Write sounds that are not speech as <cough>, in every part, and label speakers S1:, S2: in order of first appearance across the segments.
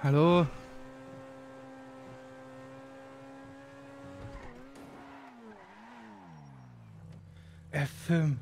S1: Hallo? F5.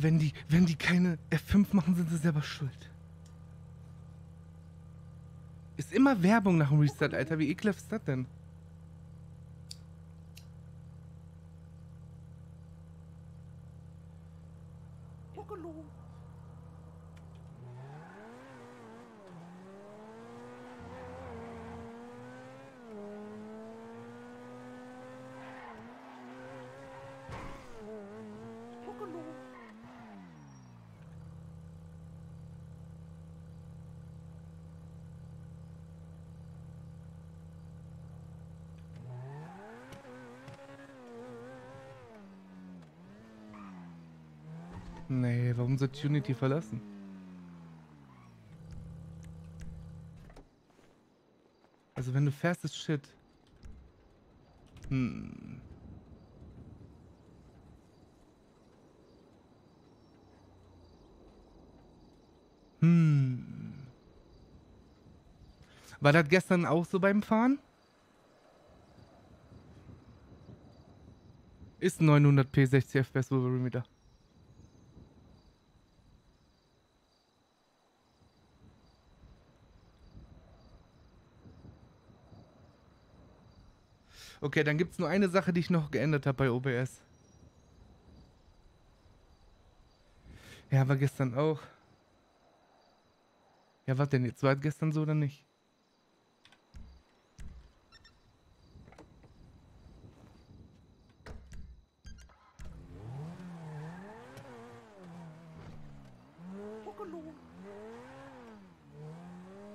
S1: Wenn die, wenn die keine F5 machen, sind sie selber schuld. Ist immer Werbung nach dem Restart, Alter. Wie ekelhaft ist das denn? Nee, warum soll Unity verlassen? Also wenn du fährst, ist Shit. Hm. Hm. War das gestern auch so beim Fahren? Ist 900p 60 FPS Wolverine wieder. Okay, dann gibt es nur eine Sache, die ich noch geändert habe bei OBS. Ja, war gestern auch. Ja, was denn jetzt? War es gestern so oder nicht?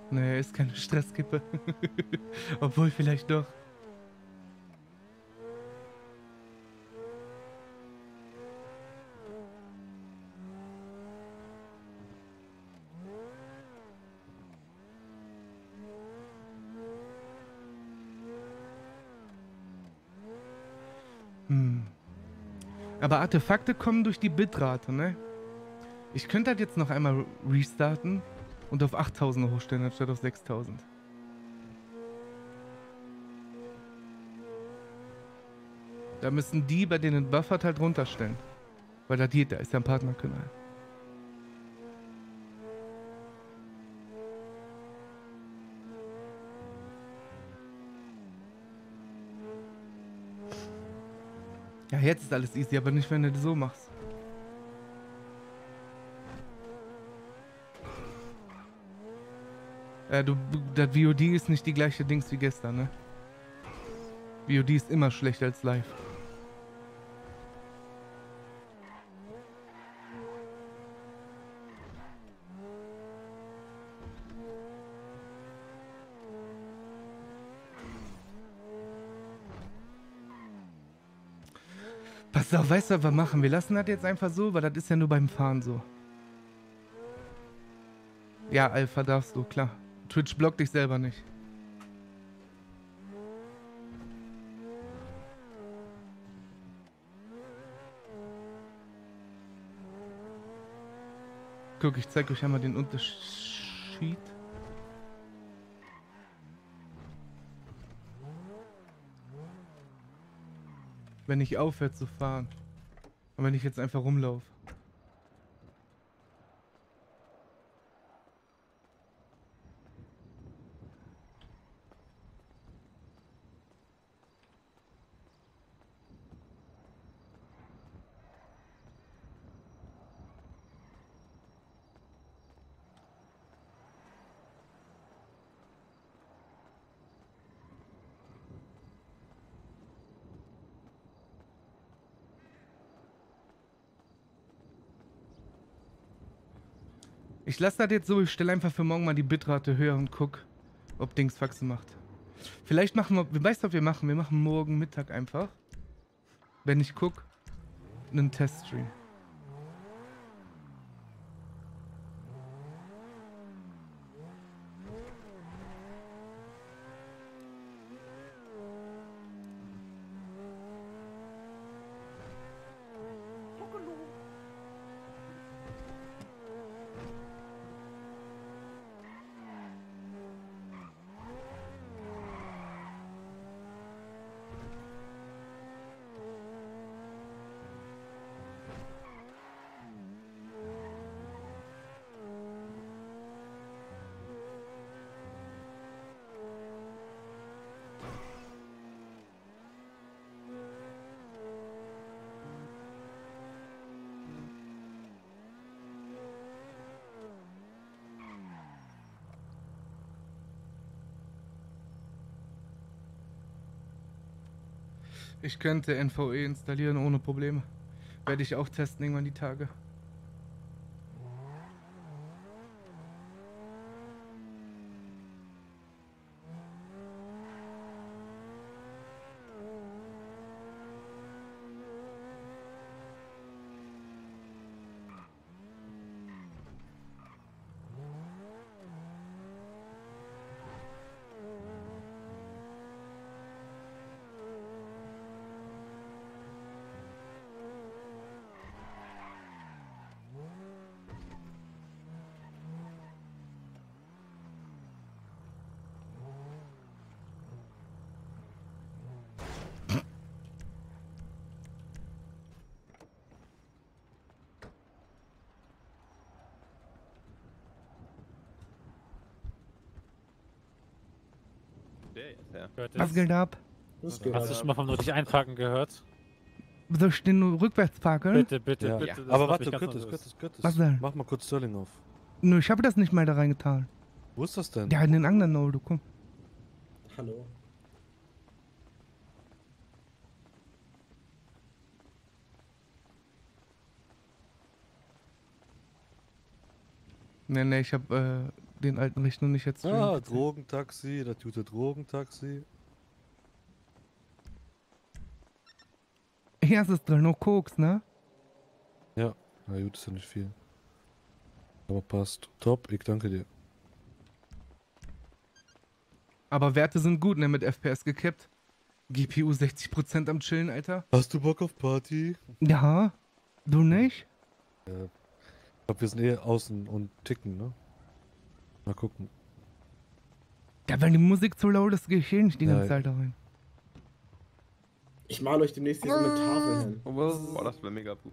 S1: Nee, ist keine Stresskippe. <laughs> Obwohl vielleicht doch. Aber Artefakte kommen durch die Bitrate, ne? Ich könnte halt jetzt noch einmal restarten und auf 8000 hochstellen, anstatt auf 6000. Da müssen die, bei denen buffert, halt runterstellen. Weil da geht, da ist ja ein Partnerkanal. Ja, jetzt ist alles easy, aber nicht, wenn du das so machst. Ja, du, das VOD ist nicht die gleiche Dings wie gestern, ne? VOD ist immer schlechter als live. Pass auf, weißt du, was wir machen? Wir lassen das jetzt einfach so, weil das ist ja nur beim Fahren so. Ja, Alpha darfst du, klar. Twitch blockt dich selber nicht. Guck, ich zeig euch einmal den Unterschied. Wenn ich aufhöre zu fahren. Und wenn ich jetzt einfach rumlaufe. Ich lasse das jetzt so, ich stelle einfach für morgen mal die Bitrate höher und guck, ob Dings Faxen macht. Vielleicht machen wir, weißt du, was wir machen? Wir machen morgen Mittag einfach. Wenn ich guck, einen Teststream. Ich könnte NVE installieren ohne Probleme. Werde ich auch testen irgendwann die Tage. Was geht ab?
S2: Hast
S3: geht
S4: Hast du schon mal vom nötig einparken gehört?
S1: Soll ich den nur rückwärts parken?
S4: Bitte, bitte,
S5: Ja.
S4: bitte.
S2: Ja.
S5: Aber warte,
S4: nervös.
S5: Curtis, Curtis.
S1: Was denn?
S5: Mach mal kurz Sterling auf.
S1: Nö, ich habe das nicht mal da reingetan.
S5: Wo ist das denn?
S1: Ja, in den anderen Auto, komm.
S3: Hallo.
S1: Nee, nee, ich habe äh, den alten Rechner nicht jetzt.
S5: Ah, Drogentaxi, das gute Drogentaxi.
S1: Hier ist es drin, nur Koks, ne?
S5: Na gut, ist ja nicht viel. Aber passt. Top, ich danke dir.
S1: Aber Werte sind gut, ne? Mit FPS gekippt. GPU 60% am Chillen, Alter.
S5: Hast du Bock auf Party?
S1: Ja. Du nicht?
S5: Ich glaub, wir sind eh außen und ticken, ne? Mal gucken.
S1: Ja, wenn die Musik zu laut ist, gehe ich eh nicht die ganze. Zeit da rein.
S3: Ich male euch demnächst hier so eine Tafel hin.
S2: Boah, das wäre mega cool.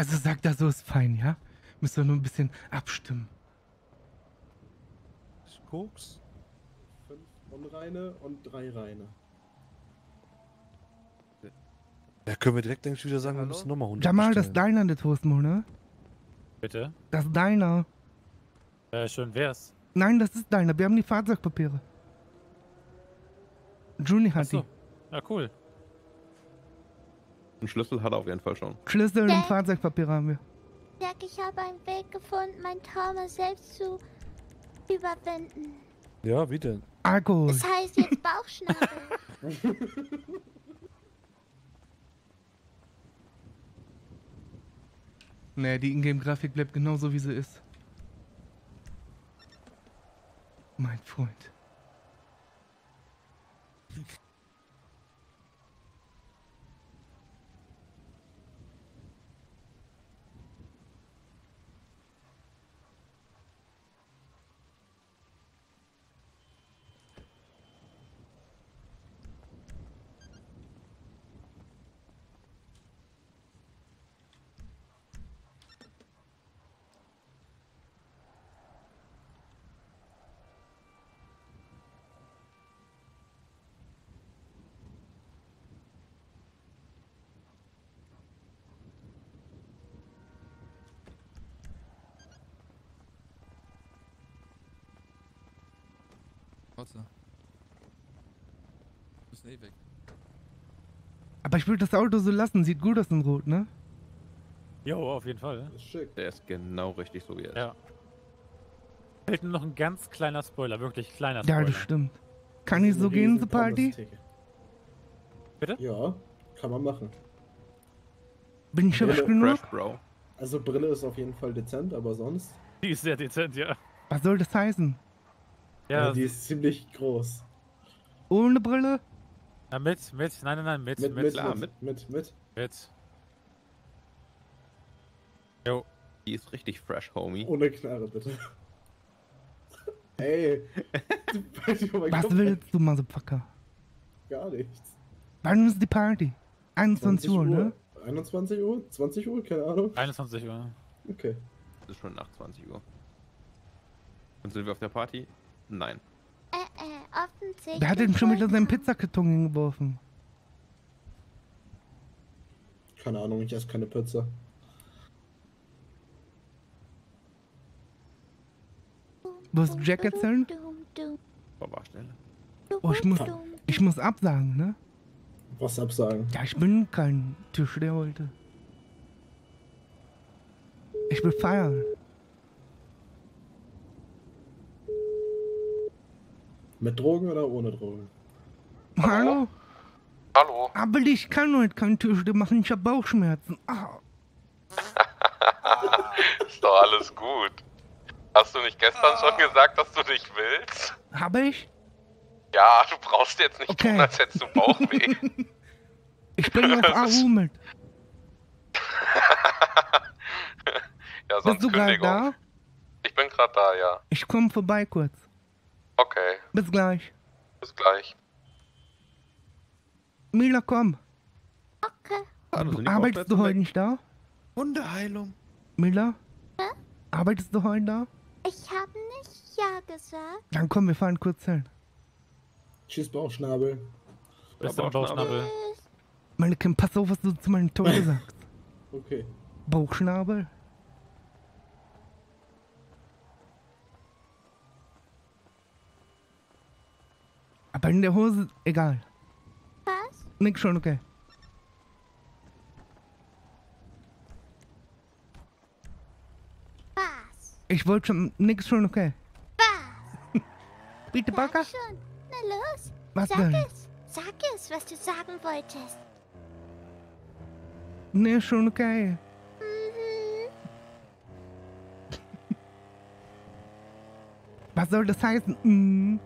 S1: Also sagt er, so ist fein, ja? Müsst ihr nur ein bisschen abstimmen.
S5: Koks?
S3: Fünf unreine und drei reine.
S5: Ja, können wir direkt eigentlich wieder sagen, wir
S2: Hallo?
S5: müssen nochmal 100
S1: Jamal, das
S5: bestellen.
S1: deiner, der Toastmo, ne?
S4: Bitte?
S1: Das deiner.
S4: Äh, schön wär's.
S1: Nein, das ist deiner. Wir haben die Fahrzeugpapiere. Juni hat
S4: Achso.
S1: die.
S4: Ja, cool.
S2: Einen Schlüssel hat er auf jeden Fall schon.
S1: Schlüssel und
S6: Dad?
S1: Fahrzeugpapiere haben wir.
S6: Jack, ich habe einen Weg gefunden, mein Trauma selbst zu überwinden.
S5: Ja, wie denn?
S1: Alkohol.
S6: Das heißt jetzt Bauchschnabel. <laughs>
S1: Nee, die Ingame-Grafik bleibt genauso, wie sie ist. Mein Freund.
S7: Warte. Müssen eh weg.
S1: Aber ich würde das Auto so lassen. Sieht gut aus in Rot, ne?
S4: Jo, auf jeden Fall.
S3: Das ist schick.
S8: Der ist genau richtig so wie er ist.
S4: Ja. Fehlt nur noch ein ganz kleiner Spoiler, wirklich kleiner
S1: Ja,
S4: Spoiler.
S1: das stimmt. Kann
S3: Das
S1: ich so gehen zur Party?
S4: Bitte?
S3: Ja, kann man machen.
S1: Bin ich hübsch
S3: Brille,
S1: genug?
S8: Fresh, Bro.
S3: Also Brille ist auf jeden Fall dezent, aber sonst.
S4: Die ist sehr dezent, ja.
S1: Was soll das heißen?
S3: Ja,
S4: Ja,
S3: die ist ziemlich groß.
S1: Ohne Brille?
S4: na, mit, mit, nein, nein, nein, mit,
S3: Mit,
S4: mit,
S3: mit,
S8: klar,
S3: mit, mit, mit.
S4: mit. Jo,
S8: Die ist richtig fresh, Homie.
S3: Ohne Knarre, bitte. <laughs> Ey, meinen
S1: Was
S3: Kopf
S1: willst du, Motherfucker?
S3: Gar nichts.
S1: Wann ist die Party? 21 Uhr, ne?
S3: 21 Uhr? 20 Uhr? Keine Ahnung.
S4: 21 Uhr.
S3: Okay.
S8: Es ist schon nach 20 Uhr. Und sind wir auf der Party? Nein.
S6: Äh, äh, offensichtlich.
S1: Wer hat denn schon wieder seinen. Pizzakarton hingeworfen?
S3: Keine Ahnung, ich esse keine Pizza.
S1: Ist Jack erzählen?
S8: Boah, war schnell.
S1: Oh, ich muss, ich muss absagen, ne?
S3: Was absagen?
S1: Ja, ich bin kein Tischler heute. Ich will feiern.
S3: Mit Drogen oder ohne Drogen?
S1: Hallo?
S9: Hallo.
S1: Aber ich kann heute kein Tischler machen, ich hab Bauchschmerzen. Ah, <laughs>
S9: Ist doch alles gut. Hast du nicht gestern schon gesagt, dass du nicht willst?
S1: hab ich?
S9: Ja, du brauchst jetzt nicht
S1: Okay.
S9: tun, als hättest du Bauchweh. <laughs>
S1: Ich bin auf <laughs> AU mit.
S9: ja, sonst
S1: Bist du gerade
S9: Kündigung.
S1: da?
S9: Ich bin gerade da, ja.
S1: Ich komm vorbei kurz.
S9: Okay,
S1: Bis gleich.
S9: bis gleich.
S1: Mila, komm.
S6: Okay.
S8: Ah, die
S1: Arbeitest du heute nicht da?
S8: Hundeheilung.
S1: Mila?
S6: Hä?
S1: Arbeitest du heute da?
S6: Ich habe nicht Ja gesagt.
S1: Dann komm, wir fahren kurz hin.
S3: Tschüss, Bauchschnabel.
S4: Bis dann,
S8: Bauchschnabel.
S1: Meine Kim, pass auf, was du zu meiner Tochter <laughs> sagst.
S3: Okay.
S1: Bauchschnabel. Aber in der Hose, egal.
S6: Was?
S1: Nix schon, okay.
S6: Was?
S1: Ich wollte schon, nix schon, okay.
S6: Was?
S1: Bitte?
S6: Sag schon. Na los.
S1: Was
S6: Sag
S1: denn?
S6: es. Sag es, was du sagen wolltest.
S1: Nee, schon okay.
S6: Mhm. <laughs>
S1: Was soll das heißen?
S6: Mhm.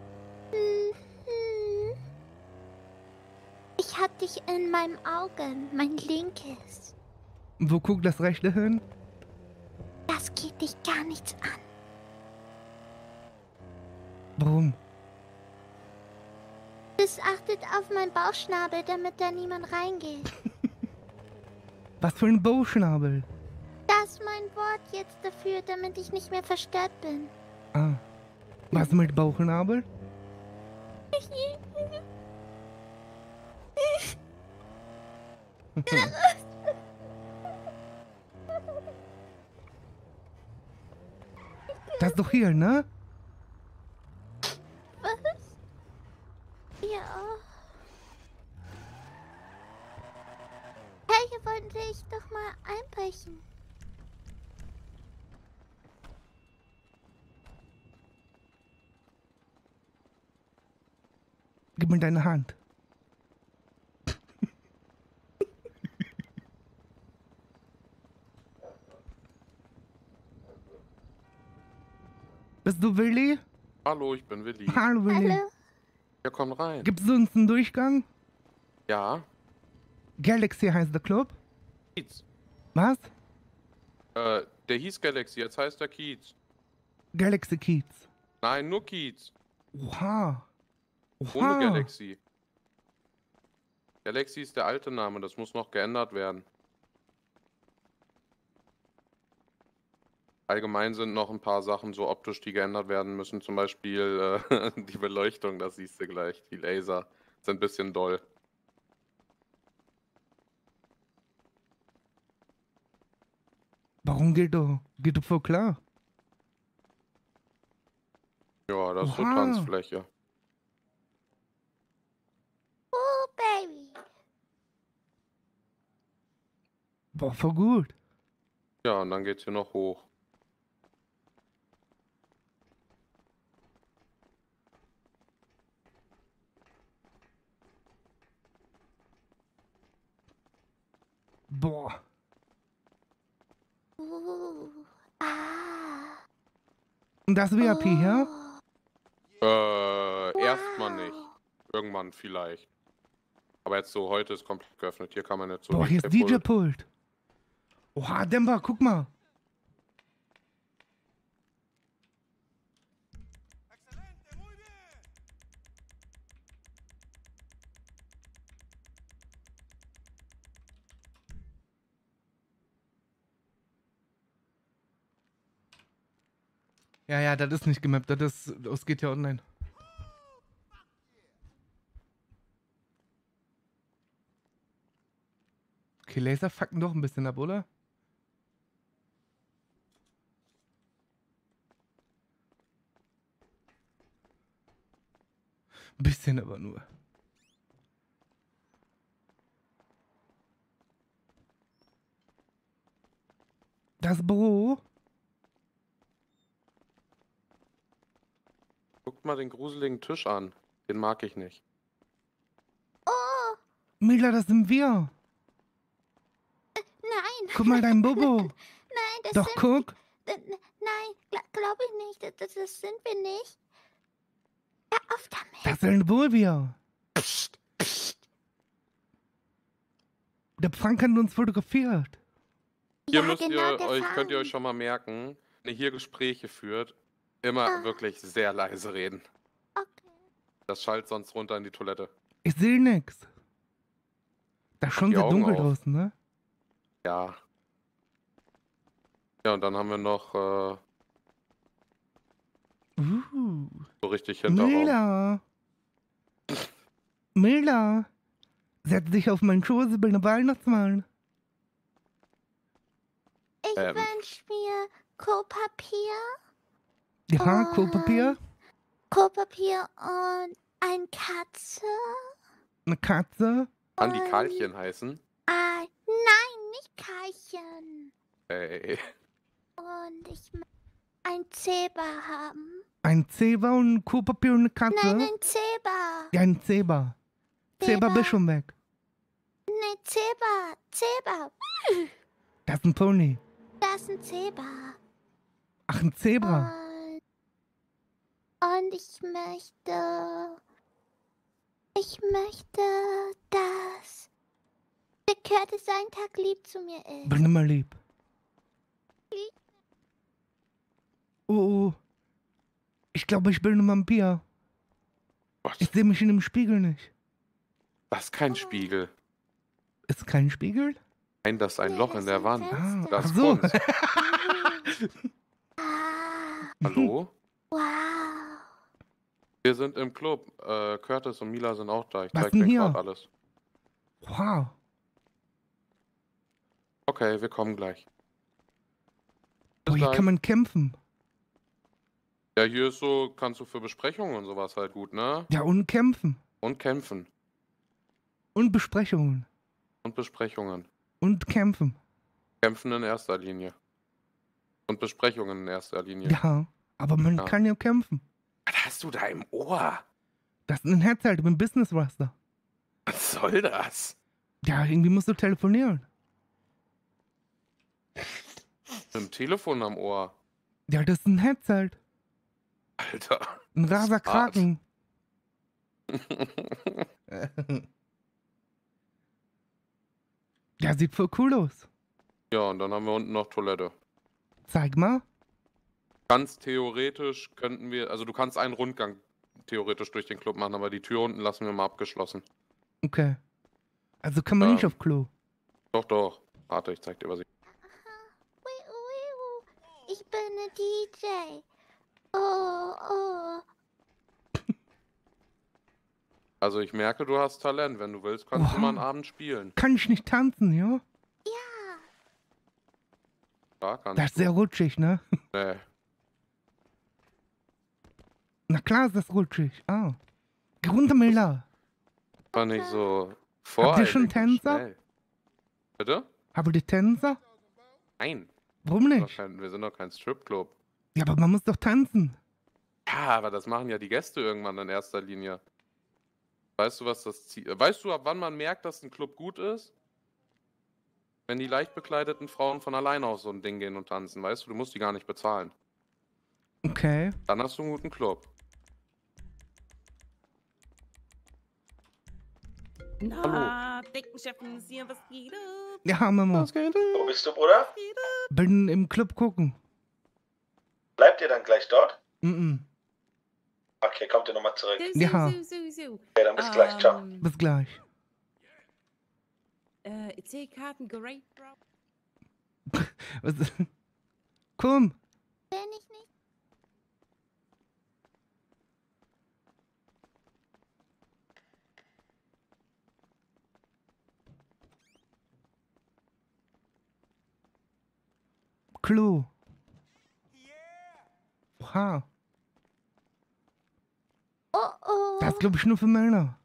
S6: Ich hab dich in meinem Auge, mein linkes.
S1: Wo guckt das rechte hin?
S6: Das geht dich gar nichts an.
S1: Warum?
S6: Das achtet auf meinen Bauchschnabel, damit da niemand reingeht. <laughs>
S1: Was für ein Bauchschnabel?
S6: Das ist mein Wort jetzt dafür, damit ich nicht mehr verstört bin.
S1: Ah. Was mit Bauchnabel? <laughs> <laughs> Das ist doch hier, ne?
S6: Was? Ja. Hey, hier wollte ich doch mal einbrechen.
S1: Gib mir deine Hand. Bist du Willi?
S9: Hallo, ich bin Willi.
S1: Hallo Willi.
S6: Hallo?
S9: Ja, komm rein.
S1: Gibt's uns einen Durchgang?
S9: Ja.
S1: Galaxy heißt der Club.
S9: Kiez.
S1: Was?
S9: Äh, der hieß Galaxy, jetzt heißt er Kiez.
S1: Galaxy Kiez.
S9: Nein, nur Kiez.
S1: Oha.
S9: Ohne
S1: Oha.
S9: Galaxy. Galaxy ist der alte Name, das muss noch geändert werden. allgemein sind noch ein paar Sachen so optisch, die geändert werden müssen. Zum Beispiel äh, <laughs> die Beleuchtung, das siehst du gleich. Die Laser sind ein bisschen doll.
S1: Warum geht du? Geht doch voll klar.
S9: Ja, das Oha. ist so Tanzfläche.
S1: Oh, Baby. War voll gut.
S9: Ja, und dann geht's hier noch hoch.
S1: Boah.
S6: Uh, ah.
S1: Und das VIP hier?
S6: Oh.
S9: Äh, erstmal
S6: Wow.
S9: nicht. Irgendwann vielleicht. Aber jetzt so, heute ist komplett geöffnet. Hier kann man jetzt so.
S1: Boah, hier ist
S9: DJ-Pult.
S1: DJ-Pult. Oha, Demba, guck mal. Ja, ja, das ist nicht gemappt, das, ist, geht ja online. Okay, Laser fucken doch ein bisschen ab, oder? Ein bisschen aber nur. Das Büro?
S9: Guckt mal den gruseligen Tisch an. Den mag ich nicht.
S6: Oh,
S1: Mila, das sind wir.
S6: nein.
S1: Guck mal dein Bobo. <laughs>
S6: Nein, das
S1: Doch,
S6: sind.
S1: guck.
S6: Äh, Nein, gl glaube ich nicht. Das, das, das sind wir nicht. Hör auf damit.
S1: Das sind wohl wir.
S9: Psst, psst.
S1: Der Frank hat uns fotografiert.
S9: Hier
S6: ja,
S9: müsst
S6: genau,
S9: ihr euch, könnt ihr euch schon mal merken, wenn ihr hier Gespräche führt, immer
S6: Ah.
S9: wirklich sehr leise reden.
S6: Okay.
S9: Das schallt sonst runter in die Toilette.
S1: Ich sehe nix. Da ist schon
S9: die
S1: sehr
S9: Augen
S1: dunkel
S9: auf.
S1: draußen, ne?
S9: Ja. Ja, und dann haben wir noch äh,
S1: Uh.
S9: so richtig Hinterraum.
S1: Mila. Mila. Setz dich auf meinen Schoß, ich bin der Weihnachtsmann.
S6: Ich
S9: Ähm.
S6: wünsch mir Klopapier,
S1: Ja,
S6: Oh.
S1: Klopapier,
S6: Klopapier und ein Katze.
S1: eine Katze.
S9: Kann die Karlchen heißen?
S6: Ein, nein, nicht Karlchen.
S9: Ey.
S6: Und ich möchte ein Zebra haben.
S1: Ein Zebra und ein Klopapier und eine Katze.
S6: Nein, ein Zebra.
S1: Ja, ein Zebra. Zebra
S6: Zebra.
S1: bist schon weg.
S6: Nee, Zebra. Zebra.
S1: Das ist ein Pony.
S6: Das ist ein Zebra.
S1: Ach, ein Zebra.
S6: Und, und ich möchte. Ich möchte, dass der Curtis einen Tag lieb zu mir ist.
S1: Bin immer lieb. Oh, oh. Ich glaube, ich bin ein Vampir.
S9: Was?
S1: Ich sehe mich in dem Spiegel nicht.
S9: Das ist kein Spiegel.
S1: Ist kein Spiegel?
S9: Nein, das ist ein
S6: Nee,
S9: Loch in der Wand.
S6: Fenster.
S9: Das
S1: Ach
S9: ist
S1: so. <laughs>
S6: Ah,
S9: Hallo?
S6: wow.
S9: Wir sind im Club. Äh, Curtis und Mila sind auch da. Ich
S1: Was
S9: zeig
S1: denn
S9: dir
S1: hier?
S9: gerade alles.
S1: Wow.
S9: Okay, wir kommen gleich.
S1: Boah, hier
S9: gleich.
S1: kann man kämpfen.
S9: Ja, hier ist so, kannst du für Besprechungen und sowas halt gut, ne?
S1: Ja, und kämpfen.
S9: Und kämpfen.
S1: Und Besprechungen.
S9: Und Besprechungen.
S1: Und kämpfen.
S9: Kämpfen in erster Linie. Und Besprechungen in erster Linie.
S1: Ja. Aber man
S9: Ja.
S1: kann ja kämpfen.
S9: Was hast du da im Ohr?
S1: Das ist ein Headset, ich bin Business Raster.
S9: Was soll das?
S1: Ja, irgendwie musst du telefonieren.
S9: Mit dem Telefon am Ohr.
S1: Ja, das ist ein Headset.
S9: Alter.
S1: Ein raser. Kraken. <laughs> ja, sieht voll cool aus.
S9: ja, und dann haben wir unten noch Toilette.
S1: Zeig mal.
S9: Ganz theoretisch könnten wir, also du kannst einen Rundgang theoretisch durch den Club machen, aber die Tür unten lassen wir mal abgeschlossen.
S1: Okay. Also kann man nicht
S9: Ähm.
S1: auf Klo.
S9: Doch, doch. Warte, ich zeig dir, was ich.
S6: Ich bin ein DJ. Oh, oh.
S9: Also ich merke, du hast Talent. Wenn du willst, kannst du
S1: Oha.
S9: mal einen Abend spielen.
S1: Kann ich nicht tanzen, ja?
S6: Ja.
S9: Ja, kannst
S1: Das ist
S9: du.
S1: sehr rutschig, ne?
S9: Nee.
S1: Na klar ist das rutschig. Ah. Geh runter, Miller.
S9: War nicht so
S1: Habt ihr schon
S9: und
S1: Tänzer?
S9: schnell. Bitte?
S1: Aber die Tänzer?
S9: Nein,
S1: Warum
S9: wir sind doch
S1: nicht?
S9: kein, wir sind doch kein Stripclub.
S1: Ja, aber man muss doch tanzen.
S9: Ja, aber das machen ja die Gäste irgendwann in erster Linie. Weißt du, was das Ziel Weißt du, ab wann man merkt, dass ein Club gut ist? Wenn die leicht bekleideten Frauen von alleine auf so ein Ding gehen und tanzen, weißt du, du musst die gar nicht bezahlen.
S1: Okay.
S9: Dann hast du einen guten Club.
S7: Na, Deckenchefin ist hier, was geht ab?
S1: Ja, Mama.
S10: Wo bist du, Bruder?
S1: Bin im Club gucken.
S10: Bleibt ihr dann gleich dort?
S1: Mhm.
S10: Okay, kommt ihr nochmal zurück.
S7: So,
S1: Ja.
S7: so, so, so.
S10: Okay, dann bis gleich. Ciao.
S7: Ähm,
S1: Bis gleich.
S7: Äh, EC-Karten, great, bro. <laughs>
S1: Was? Komm.
S6: Wenn ich
S1: Klo. Oha.
S6: Oh oh.
S1: Das glaube ich, nur für Männer.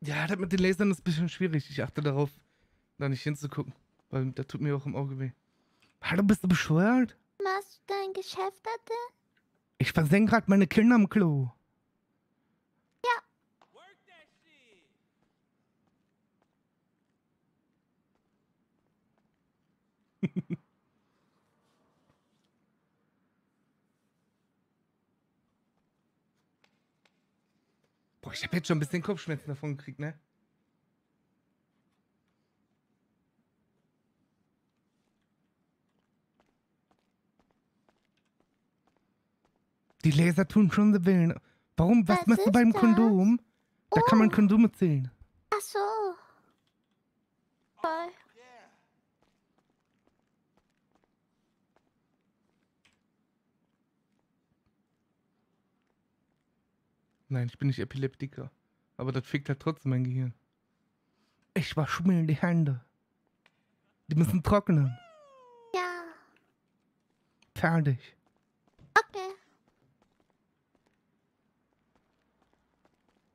S1: Ja, das mit den Lasern ist ein bisschen schwierig. Ich achte darauf, da nicht hinzugucken. Weil das tut mir auch im Auge weh. Hallo, bist du bescheuert?
S6: Machst du dein Geschäft drin?
S1: Ich versenke gerade meine Kinder am Klo. <laughs> Boah, ich habe jetzt schon ein bisschen Kopfschmerzen davon gekriegt, ne? Die Laser tun schon so willen. Warum? Was,
S6: Was
S1: machst du beim
S6: das?
S1: Kondom? Da kann man
S6: Oh.
S1: Kondome zählen.
S6: Ach so. Toll.
S1: Nein, ich bin nicht Epileptiker. Aber das fickt halt trotzdem mein Gehirn. Ich wasche mir die Hände. Die müssen trocknen.
S6: Ja.
S1: Fertig.
S6: Okay.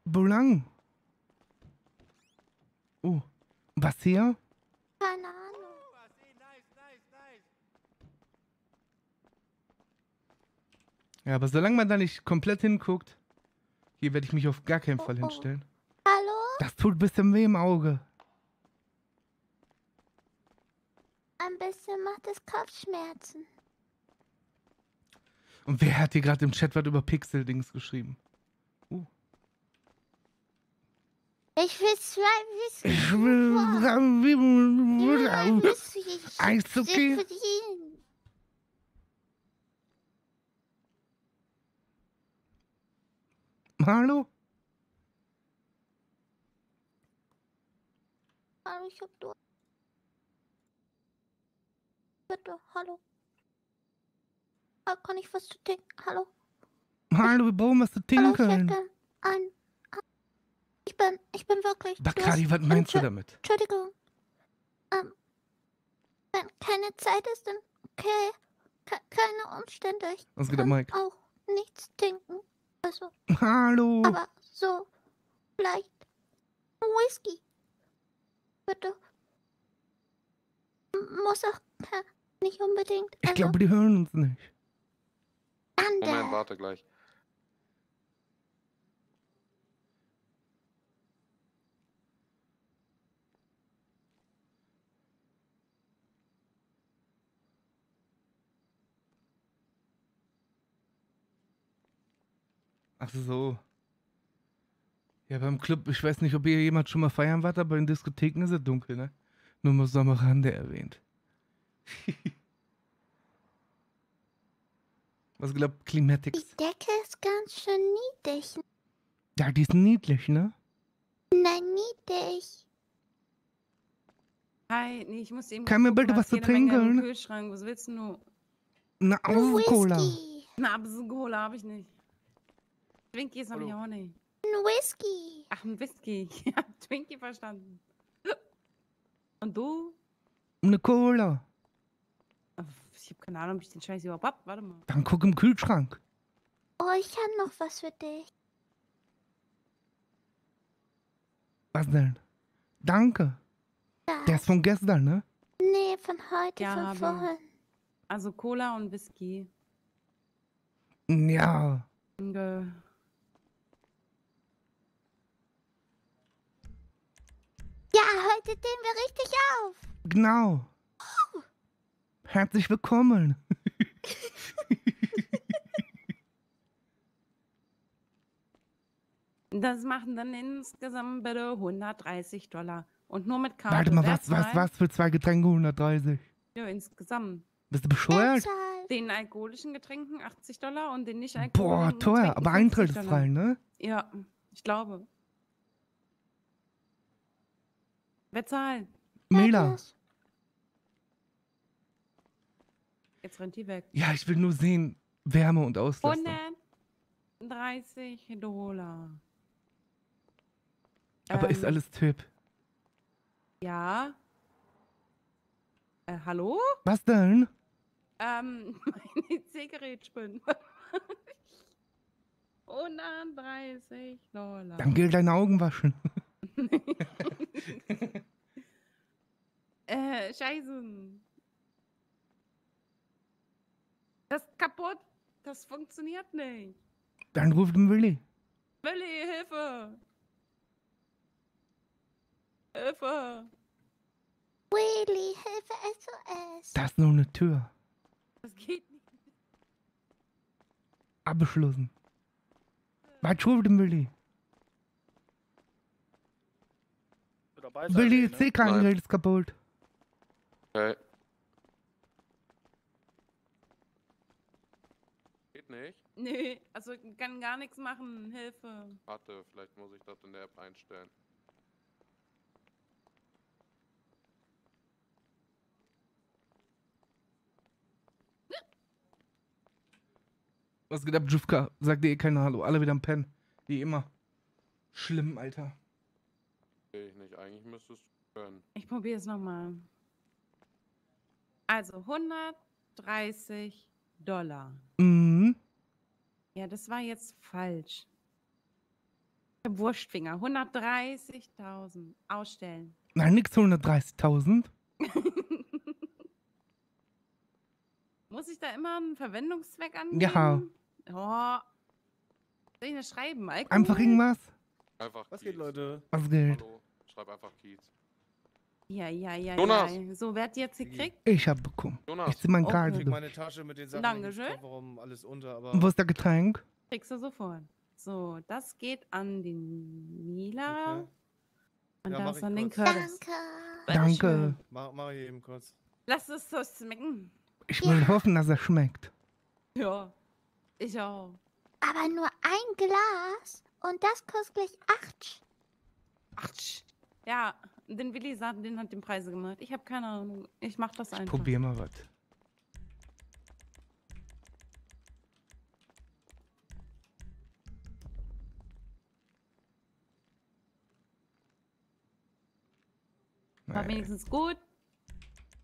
S1: Wo lang? Oh. Was hier?
S6: Keine Ahnung.
S1: Ja, aber solange man da nicht komplett hinguckt, hier werde ich mich auf gar keinen
S6: Oh,
S1: Fall
S6: oh.
S1: hinstellen.
S6: Hallo?
S1: Das tut ein bisschen weh im Auge.
S6: Ein bisschen macht es Kopfschmerzen.
S1: Und wer hat hier gerade im Chat was über Pixel-Dings geschrieben?
S6: Ich will zwei wissen.
S1: Ich will.
S6: Will ich
S1: Eishockey? Hallo?
S6: Hallo, ich hab Durst. Bitte, hallo. Ah, kann ich was zu trinken? Hallo?
S1: Hallo, wir brauchen was zu
S6: Hallo, ich hätte
S1: trinken.
S6: ein... Ich bin, ich bin wirklich... Durst.
S1: was meinst du damit?
S6: Entschuldigung. Ähm, wenn keine Zeit ist, dann okay. Ke keine Umstände. Ich
S1: Was geht
S6: kann
S1: Mike?
S6: auch nichts trinken. Also,
S1: Hallo.
S6: aber so, vielleicht Whisky. Bitte. M- Muss auch nicht unbedingt.
S1: Ich
S6: Also,
S1: glaube, die hören uns nicht.
S6: Ande.
S9: Moment, warte gleich.
S1: Ach so. Ja, beim Club, ich weiß nicht, ob ihr jemand schon mal feiern wart, aber in Diskotheken ist es dunkel, ne? Nur mal so am Rande erwähnt. <laughs> Was glaubt
S6: Die
S1: Climatics?
S6: Decke ist ganz schön niedlich.
S1: Ja, die ist niedlich, ne?
S6: Nein, niedlich.
S7: Hi, nee, ich muss eben.
S1: Kann mir bitte was zu trinken?
S7: Im Kühlschrank. Was willst du nur?
S1: Na, Cola.
S7: Na, Cola habe ich nicht. Twinkies habe ich auch nicht.
S6: Ein Whisky.
S7: Ach, ein Whisky. <laughs> Ich hab Twinkie verstanden. Und du?
S1: Eine Cola.
S7: Ich habe keine Ahnung, ob ich den Scheiß überhaupt hab. Warte mal.
S1: Dann guck im Kühlschrank.
S6: Oh, ich habe noch was für dich.
S1: Was denn? Danke.
S6: Da.
S1: Der ist von gestern, ne?
S6: Nee, von heute,
S7: Ja,
S6: von
S7: aber-
S6: vorhin.
S7: Also Cola und Whisky.
S1: Ja.
S7: Danke.
S6: Ja, heute stehen wir richtig auf.
S1: Genau. Herzlich willkommen. <laughs>
S7: Das machen dann insgesamt bitte 130 Dollar. Und nur mit Karte.
S1: Warte mal, was, was, was für zwei Getränke 130?
S7: Ja, insgesamt.
S1: Bist du bescheuert?
S7: Den alkoholischen Getränken 80 Dollar und den nicht
S1: Boah,
S7: alkoholischen
S1: teuer,
S7: Getränken
S1: aber
S7: 50
S1: Eintritt ist frei, ne?
S7: Ja, ich glaube. Wer zahlt?
S1: Mela.
S7: Jetzt rennt die weg.
S1: Ja, ich will nur sehen, Wärme und Auslastung.
S7: 130 Dollar.
S1: Aber ist
S7: Ähm,
S1: alles Tipp.
S7: Ja. Äh, hallo?
S1: Was denn?
S7: Ähm, <laughs> mein C-Gerät spinnt. <laughs> 130 Dollar.
S1: Dann geh deine Augen waschen. <laughs> <laughs>
S7: Äh, scheiße. Das ist kaputt. Das funktioniert nicht.
S1: Dann ruf den Willi.
S7: Willi, Hilfe! Hilfe!
S6: Willy, Hilfe SOS.
S1: Da ist nur eine Tür.
S7: Das geht nicht.
S1: Abgeschlossen. Warte, ruf den Willi.
S11: Dabei sein,
S1: Willi,
S11: ne?
S1: C-Kartengerät ist kaputt.
S9: Okay. Geht nicht.
S7: Nee, also kann gar nichts machen. Hilfe.
S9: Warte, vielleicht muss ich das in der App einstellen.
S1: Was geht ab, Jufka? Sagt dir eh keiner Hallo. Alle wieder am Pennen. Wie immer. Schlimm, Alter.
S9: Sehe ich nicht. Eigentlich müsste es können.
S7: Ich probiere es nochmal. Also 130 Dollar.
S1: Mhm.
S7: Ja, das war jetzt falsch. Wurstfinger. 130.000. Ausstellen.
S1: Nein, nix 130.000. <laughs>
S7: Muss ich da immer einen Verwendungszweck angeben?
S1: Ja.
S7: Oh. Soll ich das schreiben? Alkohol?
S1: Einfach irgendwas.
S9: Einfach
S11: Was geht, Leute?
S1: Was geht?
S9: Hallo. Schreib einfach Kiez.
S7: Ja, ja, ja,
S9: Jonas!
S7: ja. So, wer hat die jetzt gekriegt?
S1: Ich hab bekommen.
S9: Jonas.
S1: Ich zieh mein
S11: Ich krieg meine Tasche mit den Sachen.
S7: Dankeschön.
S11: Kofferraum, alles unter, aber.
S1: Und wo ist der Getränk?
S7: Kriegst du sofort. So, das geht an den Mila.
S11: Okay.
S7: Und
S11: Ja,
S7: das an den. Curtis.
S6: Danke.
S1: Danke.
S11: Mach, mach ich eben kurz.
S7: Lass es so schmecken.
S1: Ich will hoffen, dass er schmeckt.
S7: Ja. Ich auch.
S6: Aber nur ein Glas und das kostet gleich acht.
S7: Ach, tsch. Ja, den Willi sagt, den hat den Preise gemacht. Ich habe keine Ahnung. Ich mach das einfach.
S1: Probier mal was.
S7: War
S1: Naja.
S7: wenigstens gut.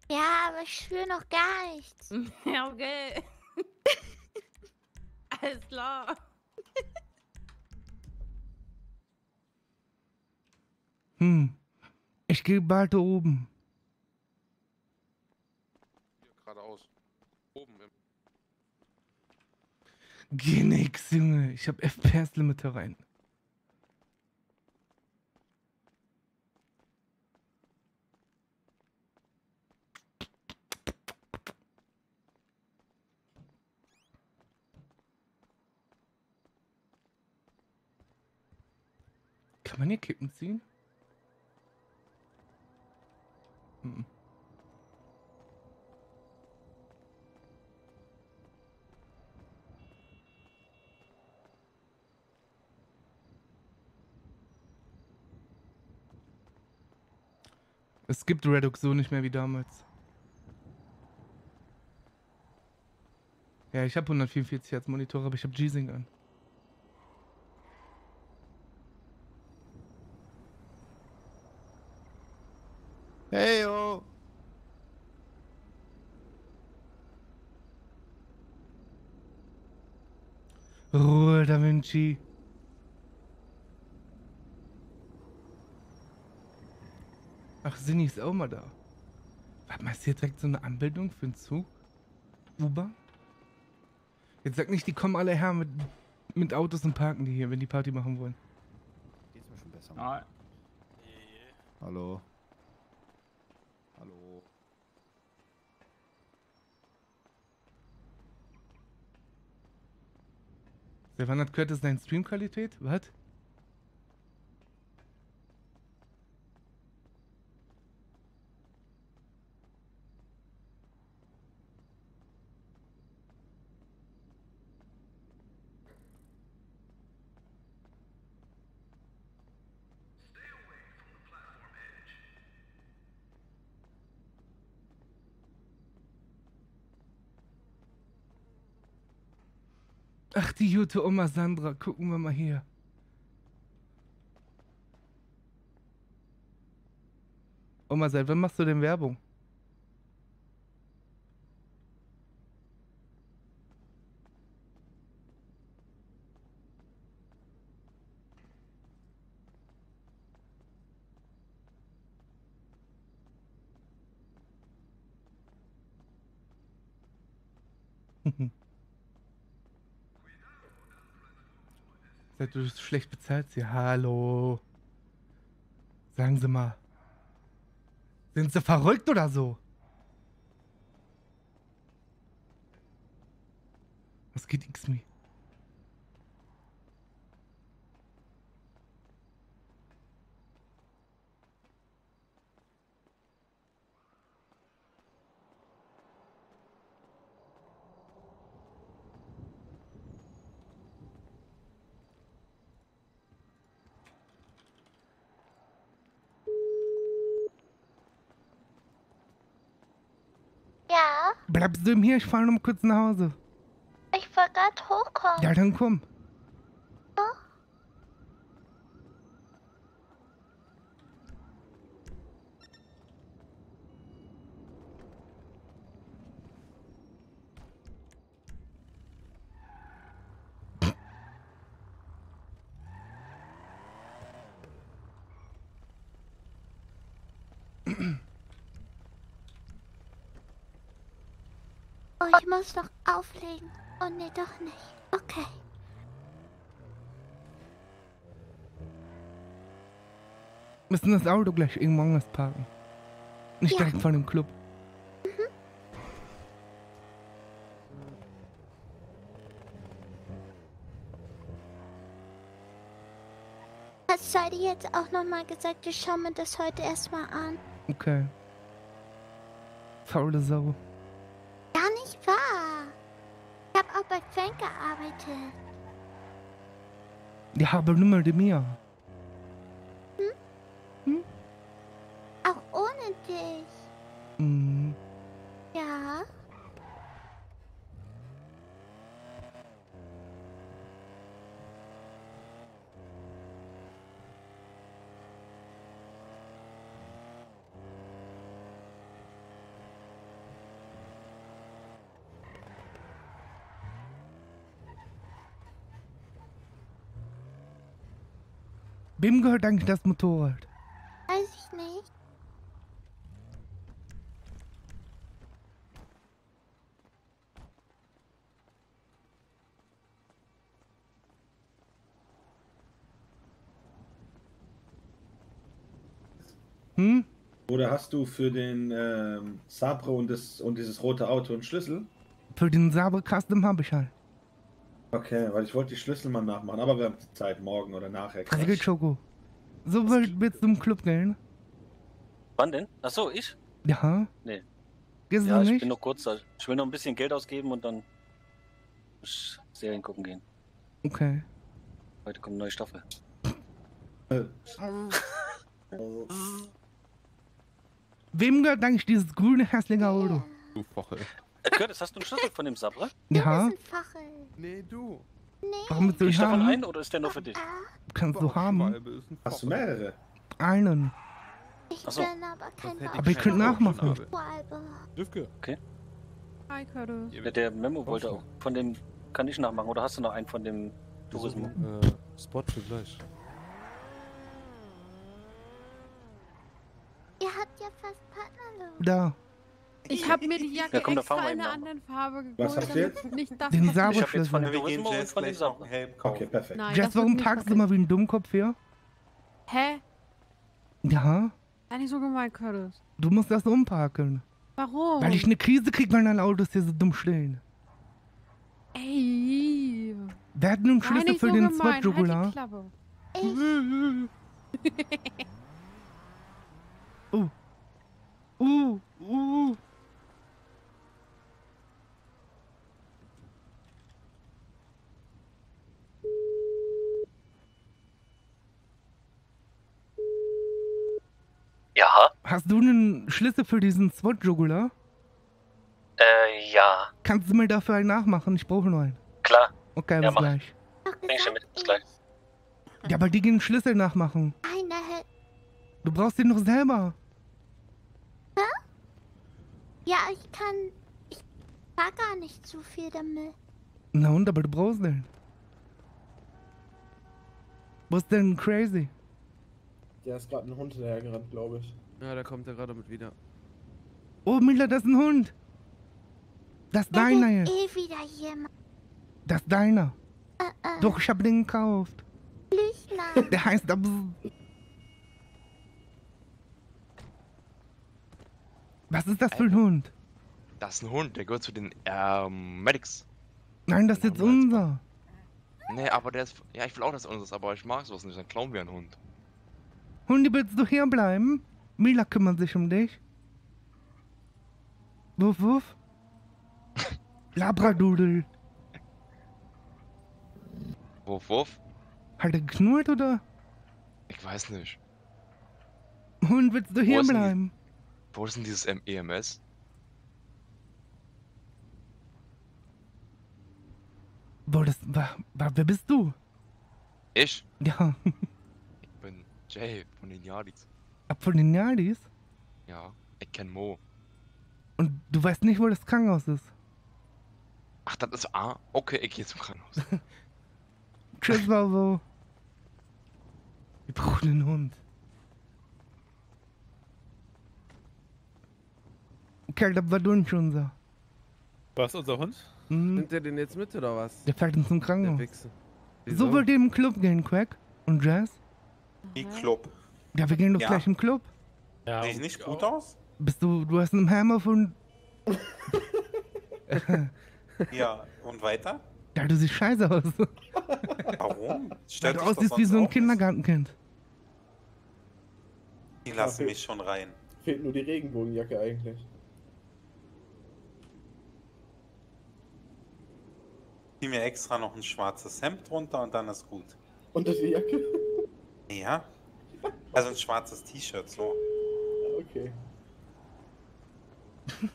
S6: Ja, aber ich spüre noch gar nichts. <laughs>
S7: Ja, okay. <laughs> Alles klar.
S1: Hm. Ich gehe bald oben.
S9: Hier geradeaus. Oben im.
S1: Geh nix, Junge. Ich hab FPS-Limiter rein. Kann man hier Kippen ziehen? Hm. Es gibt Redux so nicht mehr wie damals. Ja, ich habe 144 Hertz Monitor, aber ich habe G-Sync an.
S11: Hey, yo.
S1: Ruhe, Da Vinci. Ach, Sinni ist auch mal da. Warte mal, ist hier direkt so eine Anbindung für einen Zug? Uber? Jetzt sag nicht, die kommen alle her mit, mit Autos und parken die hier, wenn die Party machen wollen.
S11: Geht's mir schon besser.
S4: Nein.
S11: Hallo.
S1: Seit wann hat Curtis deine Streamqualität? Was? Ach, die gute Oma Sandra, gucken wir mal hier. Oma, seit wann machst du denn Werbung? Seid du schlecht bezahlt? Sie, hallo. Sagen Sie mal. Sind Sie verrückt oder so? Was geht x mir?
S6: Ja,
S1: Bleibst du ihm hier? Ich fahre noch mal kurz nach Hause.
S6: ich wollte gerade hochkommen.
S1: Ja, dann komm.
S6: Oh, ich muss noch auflegen. Oh nee, doch nicht. Okay.
S1: Müssen das Auto gleich irgendwo anders parken. Nicht
S6: Ja.
S1: direkt vor dem Club.
S6: Hast Seidi jetzt auch nochmal gesagt, ich schau mir das heute erstmal an.
S1: Okay. Faule Sau.
S6: Gar nicht wahr. Ich habe auch bei Frank gearbeitet.
S1: Die habe Nummer de mir.
S6: Auch ohne dich.
S1: Mhm.
S6: Ja.
S1: Wem gehört eigentlich das Motorrad?
S6: Weiß ich nicht.
S1: Hm?
S10: Oder hast du für den ähm, Sabre und, das, und dieses rote Auto einen Schlüssel?
S1: Für den Sabre Custom habe ich halt.
S10: Okay, weil ich wollte die Schlüssel mal nachmachen, aber wir haben Zeit morgen oder nachher.
S1: Was geht, Schoko? So will- willst du im Club gehen?
S12: Wann denn? Achso, ich?
S1: Ja?
S12: Nee.
S1: Gehst
S12: Ja,
S1: du
S12: ich
S1: nicht?
S12: bin noch kurz da. Ich will noch ein bisschen Geld ausgeben und dann muss ich Serien gucken gehen.
S1: Okay.
S12: Heute kommt eine neue Staffel.
S10: Äh, <laughs>
S1: Wem gehört eigentlich dieses grüne hässliche Auto?
S8: Du Woche.
S12: Curtis, hast du einen Schlüssel von dem Sabre?
S1: Ja?
S6: Das ist ein Fachel.
S11: Nee, du.
S1: Warum willst du ihn haben?
S12: ein oder ist der nur für dich?
S1: Kannst du haben.
S10: hast du mehrere?
S1: Einen.
S6: Ich
S12: Ach so.
S6: bin aber kein
S1: Aber ich könnte nachmachen.
S6: Schwalbe.
S13: Lüfke.
S7: Hi, Curtis.
S12: Ja, der Memo wollte auch von dem kann ich nachmachen. Oder hast du noch einen von dem Tourismus?
S13: Äh, Spot für gleich.
S6: Ihr habt ja fast Partnerlos.
S1: Da.
S7: Ich habe mir die Jacke
S12: Ja, komm,
S7: extra in einer anderen Farbe geholt.
S10: Was hast du
S7: damit
S10: jetzt?
S7: Nicht das
S1: Den
S12: Ich habe jetzt von dem Tourismus und von dem Sauber.
S10: Okay, perfekt.
S7: Nein,
S1: Jess, warum parkst du immer wie ein Dummkopf hier?
S7: Hä?
S1: Ja,
S7: Sei nicht so gemein, Curtis.
S1: du musst das umparken.
S7: Warum?
S1: Weil ich eine Krise krieg, wenn deine Autos hier so dumm stehen.
S7: Ey.
S1: Wer hat nun
S7: Sei
S1: Schlüssel für
S7: so
S1: den
S7: gemein. Halt die
S1: Zwetjogular?
S7: Klappe. <laughs>
S12: Ja.
S1: Hast du einen Schlüssel für diesen Swat-Jugular?
S12: Äh, ja.
S1: Kannst du mir dafür einen nachmachen? Ich brauche nur einen.
S12: Klar.
S1: Okay,
S12: Ja,
S1: bis gleich.
S12: Bring ich dir mit. Bis gleich.
S1: Ja, aber die gehen Schlüssel nachmachen.
S6: Einer hält.
S1: Du brauchst den noch selber.
S6: Ja, ich kann. Ich fahr gar nicht zu viel damit.
S1: Na und, aber du brauchst den. Was denn crazy?
S3: Der ist gerade ein Hund hinterhergerannt, glaube ich.
S8: Ja, da kommt er gerade mit wieder.
S1: Oh, Mila, das ist ein Hund. Das ist deiner jetzt.
S6: eh wieder jemand.
S1: Das ist deiner.
S6: Äh, äh,
S1: Doch, ich hab den gekauft.
S6: Lüchner. <laughs>
S1: Der heißt Abs. Was ist das für ein Hund?
S14: Das ist ein Hund, der gehört zu den ähm, Medics.
S1: Nein, das ist jetzt unser.
S14: Nee, aber der ist. Ja, ich will auch, dass er unseres, ist, aber ich mag sowas nicht. Dann klauen wir einen Hund.
S1: Hundi, willst du hier bleiben? Mila kümmert sich um dich. Wuff, wuff. <laughs> Labradudel.
S14: Wuff, wuff.
S1: Hat er geknurrt oder?
S14: Ich weiß nicht.
S1: Hund, willst du
S14: Wo
S1: hier
S14: ist denn die-
S1: bleiben?
S14: Wo ist denn dieses EMS?
S1: Wo das. Wa, wa, wer bist du?
S14: Ich?
S1: Ja, <laughs>
S14: Jay von den Yardis.
S1: ab von den Yardis.
S14: Ja, ich kenn Mo.
S1: Und du weißt nicht, wo das Krankenhaus ist.
S14: Ach, das ist. Ah, okay, ich geh zum Krankenhaus. <laughs>
S1: Tschüss, Bravo. Wir brauchen einen Hund. Okay, das war durch unser.
S4: Was, unser Hund?
S1: Mhm.
S8: Nimmt der den jetzt mit oder was?
S1: Der fährt uns zum Krankenhaus. So wollt ihr im Club gehen, Quack? Und Jazz?
S15: Wie Club.
S1: Ja, wir gehen doch
S15: Ja.
S1: gleich im Club.
S4: Ja.
S15: Sieht nicht gut aus?
S1: Bist du, du hast einen Hammer von... <laughs>
S15: Ja, und weiter?
S1: Ja, du siehst scheiße aus.
S15: Warum?
S1: Weil
S15: Stört
S1: du aussiehst wie so ein
S15: auch
S1: Kindergartenkind.
S15: Die lassen mich schon rein.
S3: Fehlt nur die Regenbogenjacke eigentlich.
S15: Zieh mir extra noch ein schwarzes Hemd runter und dann ist gut.
S3: Unter die Jacke?
S15: Ja. Also ein schwarzes T-Shirt, so.
S3: Okay. <laughs>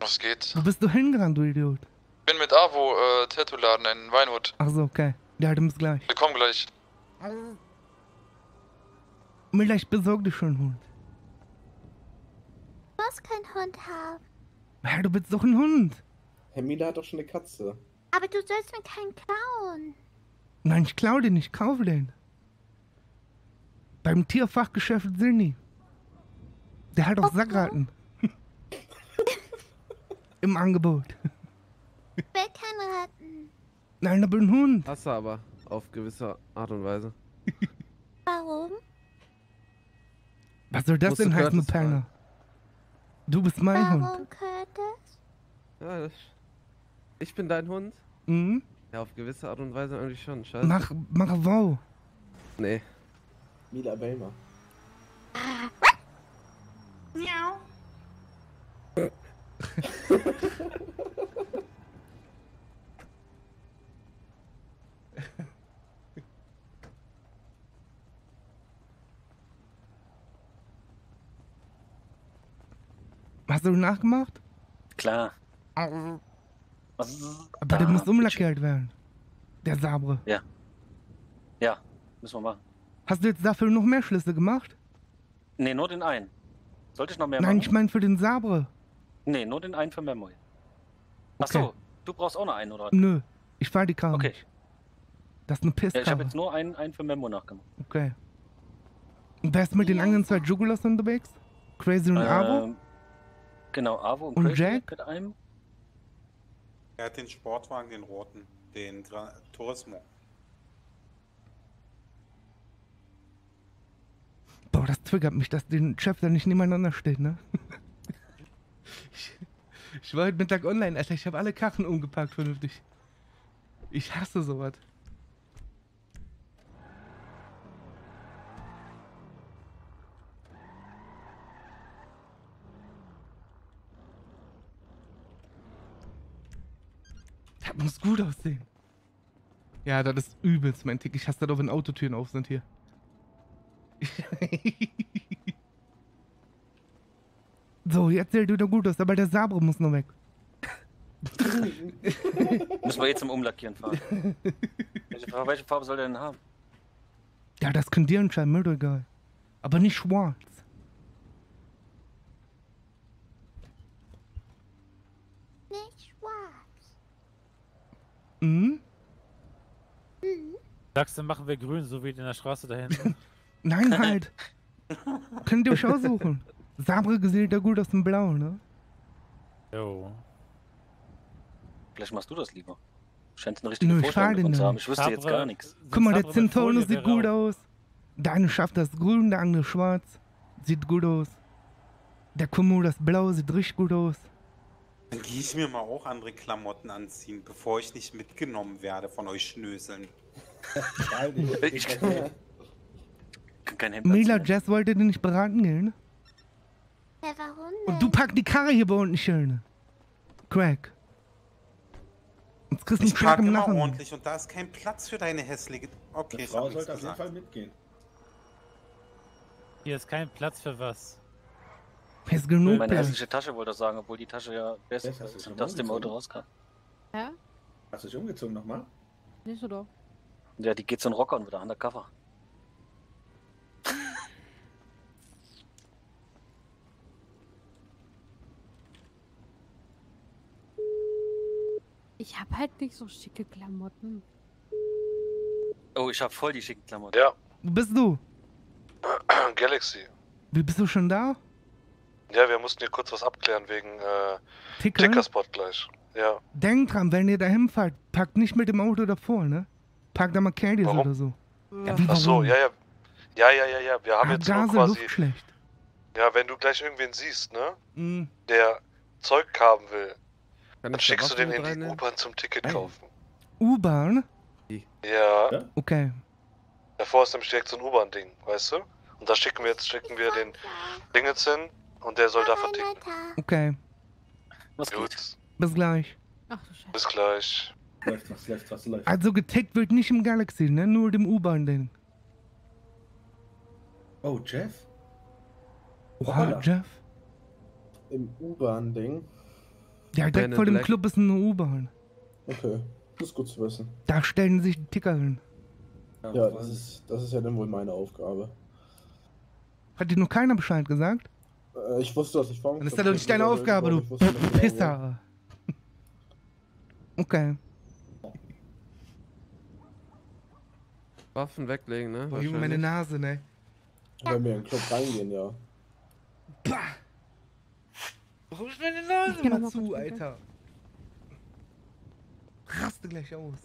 S16: Was geht?
S1: Wo bist du hingerannt, du Idiot?
S16: Bin mit Avo, äh, Tattoo-Laden in Weinwood.
S1: Ach so, okay. Ja, dann bis gleich.
S16: Wir kommen gleich.
S1: Mila, ich besorg dir schon einen Hund.
S6: Du musst keinen Hund haben.
S1: Ja, du bist doch ein Hund.
S3: Herr Mila hat doch schon eine Katze.
S6: Aber du sollst mir keinen klauen.
S1: Nein, ich klau den, ich kaufe den. Beim Tierfachgeschäft Silni. Der hat auch Sackratten. <laughs> Im Angebot.
S6: Ich will keinen Ratten.
S1: Nein, aber ein Hund.
S8: Hast du aber. Auf gewisse Art und Weise.
S6: Warum?
S1: Was soll das
S8: Musst
S1: denn heißen,
S8: Curtis
S1: du Penner? Du bist mein Hund.
S6: Warum, Curtis?
S8: Ja, das, ich bin dein Hund?
S1: Mhm.
S8: Ja, auf gewisse Art und Weise eigentlich schon. Scheiße.
S1: Mach, mach wow.
S8: Nee.
S3: Mila Belmer.
S6: Miau.
S1: Hast du nachgemacht?
S12: Klar.
S1: Aber der muss umlackiert werden. Der Sabre.
S12: Ja. Ja, müssen wir machen.
S1: Hast du jetzt dafür noch mehr Schlüsse gemacht?
S12: Nee, nur den einen. Sollte ich noch mehr
S1: Nein,
S12: machen?
S1: ich meine für den Sabre.
S12: Nee, nur den einen für Memory. Ach
S1: Okay.
S12: so. du brauchst auch noch einen, oder?
S1: Nö, ich fahr die Karre
S12: Okay.
S1: nicht. Das ist eine
S12: Ja, ich habe jetzt nur einen, einen für Memo nachgemacht.
S1: Okay. Und wer ist mit den anderen zwei Jugulas unterwegs? Crazy und Avo?
S12: Ähm, Genau, Avo und,
S1: Und
S12: Crazy
S1: Jack?
S12: mit einem.
S15: Er hat den Sportwagen, den roten, den Gra Turismo.
S1: Boah, das triggert mich, dass den Chef da nicht nebeneinander steht, ne? ich, ich war heute Mittag online, Alter. Ich habe alle Karren umgepackt vernünftig. Ich hasse sowas. Das muss gut aussehen. Ja, das ist übelst mein Tick. Ich hasse das, auch, wenn Autotüren auf sind hier. <laughs> so, jetzt sieht wieder gut aus, aber der Sabre muss noch weg. <laughs>
S12: Müssen wir jetzt zum Umlackieren fahren. welche, Farbe, welche Farbe soll der denn haben?
S1: Ja, das könnt ihr entscheiden, mir doch egal. Aber nicht schwarz.
S6: Nicht schwarz.
S1: Mhm.
S4: Sagst du, machen wir grün, so wie in der Straße da hinten? <laughs>
S1: Nein, halt. Könnt ihr euch aussuchen. Sabre sieht ja gut aus dem Blau, ne?
S4: Jo.
S12: Vielleicht machst du das lieber. Scheint eine richtige
S1: Nö, ich
S12: Vorstellung zu
S1: nicht.
S12: haben. Ich wüsste jetzt gar nichts.
S1: Guck mal, der
S4: Sabre Folie
S1: sieht gut aus. Der eine schafft das grün, der andere schwarz. Sieht gut aus. Der Kumu, das blau, sieht richtig gut aus.
S15: Dann gehe ich mir mal auch andere Klamotten anziehen, bevor ich nicht mitgenommen werde von euch Schnöseln. <laughs>
S12: Ich kann kein Hemd
S1: Mila
S12: anziehen.
S1: Jazz wollte dir nicht beraten gehen.
S6: Ja, warum
S1: Und du packst die Karre hier bei unten schön. Craig. Jetzt kriegst du einen
S15: parke
S1: im Nacken.
S15: ordentlich und da ist kein Platz für deine hässliche... Okay,
S10: Die
S15: ich
S10: Frau sollte auf jeden. Fall mitgehen.
S4: Hier ist kein Platz für was.
S1: Hier ist genug
S12: Meine
S1: Platz.
S12: hässliche Tasche wollte er sagen, obwohl die Tasche ja besser
S10: Das
S12: ist,
S10: schon
S12: dass dem Auto
S10: umgezogen.
S12: rauskam.
S17: Ja?
S10: Hast du dich umgezogen nochmal?
S17: Nicht so doch.
S12: Ja, die geht so ein Rocker und wieder undercover.
S17: Ich hab halt nicht so schicke Klamotten.
S12: Oh, ich hab voll die schicken Klamotten.
S13: Ja,
S1: Wo bist du? <clears throat>
S13: Galaxy.
S1: Wie bist du schon da?
S13: Ja, wir mussten hier kurz was abklären wegen äh,
S1: Tickern?
S13: Tickerspot gleich. Ja.
S1: Denkt dran, wenn ihr dahin fahrt, packt nicht mit dem Auto davor, ne? Packt da mal Caddies
S13: Warum?
S1: oder so. Ja, wie
S13: Ach so,
S1: warum?
S13: ja, ja. Ja, ja, ja, ja. Wir haben jetzt nur quasi.
S1: Luft schlecht.
S13: Ja, wenn du gleich irgendwen siehst, ne?
S1: Mhm.
S13: Der Zeug haben will, dann schickst du den in die? U-Bahn zum Ticket
S8: Nein.
S13: kaufen.
S1: U-Bahn?
S13: Ja.
S1: Okay.
S13: Davor ist nämlich direkt so ein U-Bahn-Ding, weißt du? Und da schicken wir jetzt schicken wir den Dingens hin und der soll da verticken.
S1: Okay.
S12: Was
S13: Gut,
S1: Bis gleich.
S17: Ach du
S13: bis gleich.
S10: Läuft was, läuft was, läuft.
S1: Also getickt wird nicht im Galaxy, ne? Nur dem U-Bahn-Ding.
S10: Oh, Jeff?
S1: Oha,
S10: Hoppala.
S1: Jeff.
S18: Im U-Bahn-Ding.
S1: Ja, direkt vor dem
S8: Black.
S1: Club ist eine U-Bahn.
S18: Okay, das ist gut zu wissen.
S1: Da stellen sich die Ticker hin.
S18: Ja, das ist, das ist ja dann wohl meine Aufgabe.
S1: Hat dir noch keiner Bescheid gesagt?
S18: Äh, ich wusste, dass ich fahren
S1: Dann ist das doch nicht deine Aufgabe, du Pisser. Okay.
S8: Waffen weglegen, ne?
S1: Boah, Junge, meine Nase, ne?
S18: Wenn wir in den Club reingehen, ja.
S1: Warum ist meine Nase mal
S17: mal
S1: zu. Alter? Raste gleich aus.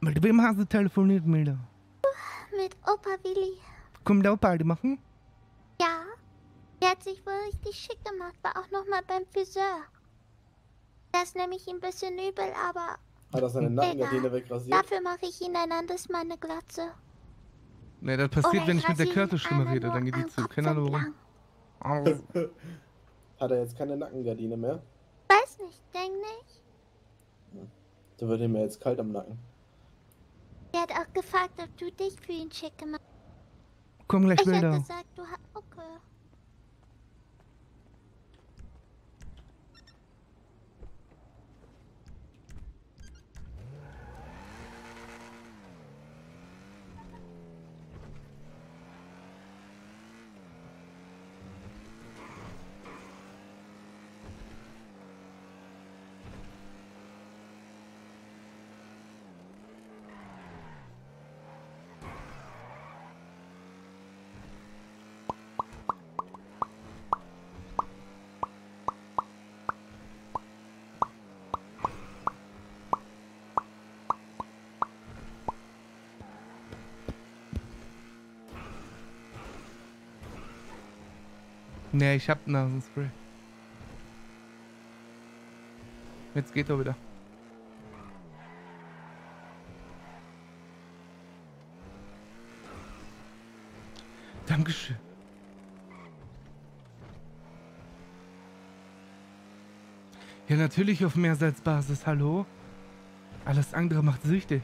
S1: Mit wem hast du telefoniert, Milda?
S6: Mit Opa Willi.
S1: Kommt der Party machen?
S6: Ja. Der hat sich wohl richtig schick gemacht, war auch nochmal beim Friseur. Das nehme ich ihm ein bisschen übel, aber
S18: Hat er seine Nackengardine
S6: Egal.
S18: wegrasiert?
S6: dafür mache ich ihn ein anderes Mal eine Glatze.
S1: Ne, das passiert, wenn
S6: ich
S1: ich mit der
S6: einmal
S1: rede, dann geht die zu. Keine Ahnung warum. <laughs>
S18: Hat er jetzt keine Nackengardine mehr?
S6: Weiß nicht, denk nicht.
S18: Da wird ihm ja jetzt kalt am Nacken.
S6: Er hat auch gefragt, ob du dich für ihn schick gemacht
S1: Komm gleich
S6: Ich hab
S1: Bilder.
S6: gesagt, du hast... Okay.
S1: Nee, ich hab Nasenspray. Jetzt geht er wieder. Dankeschön. Ja, natürlich auf Mehrsalzbasis, hallo? Alles andere macht süchtig.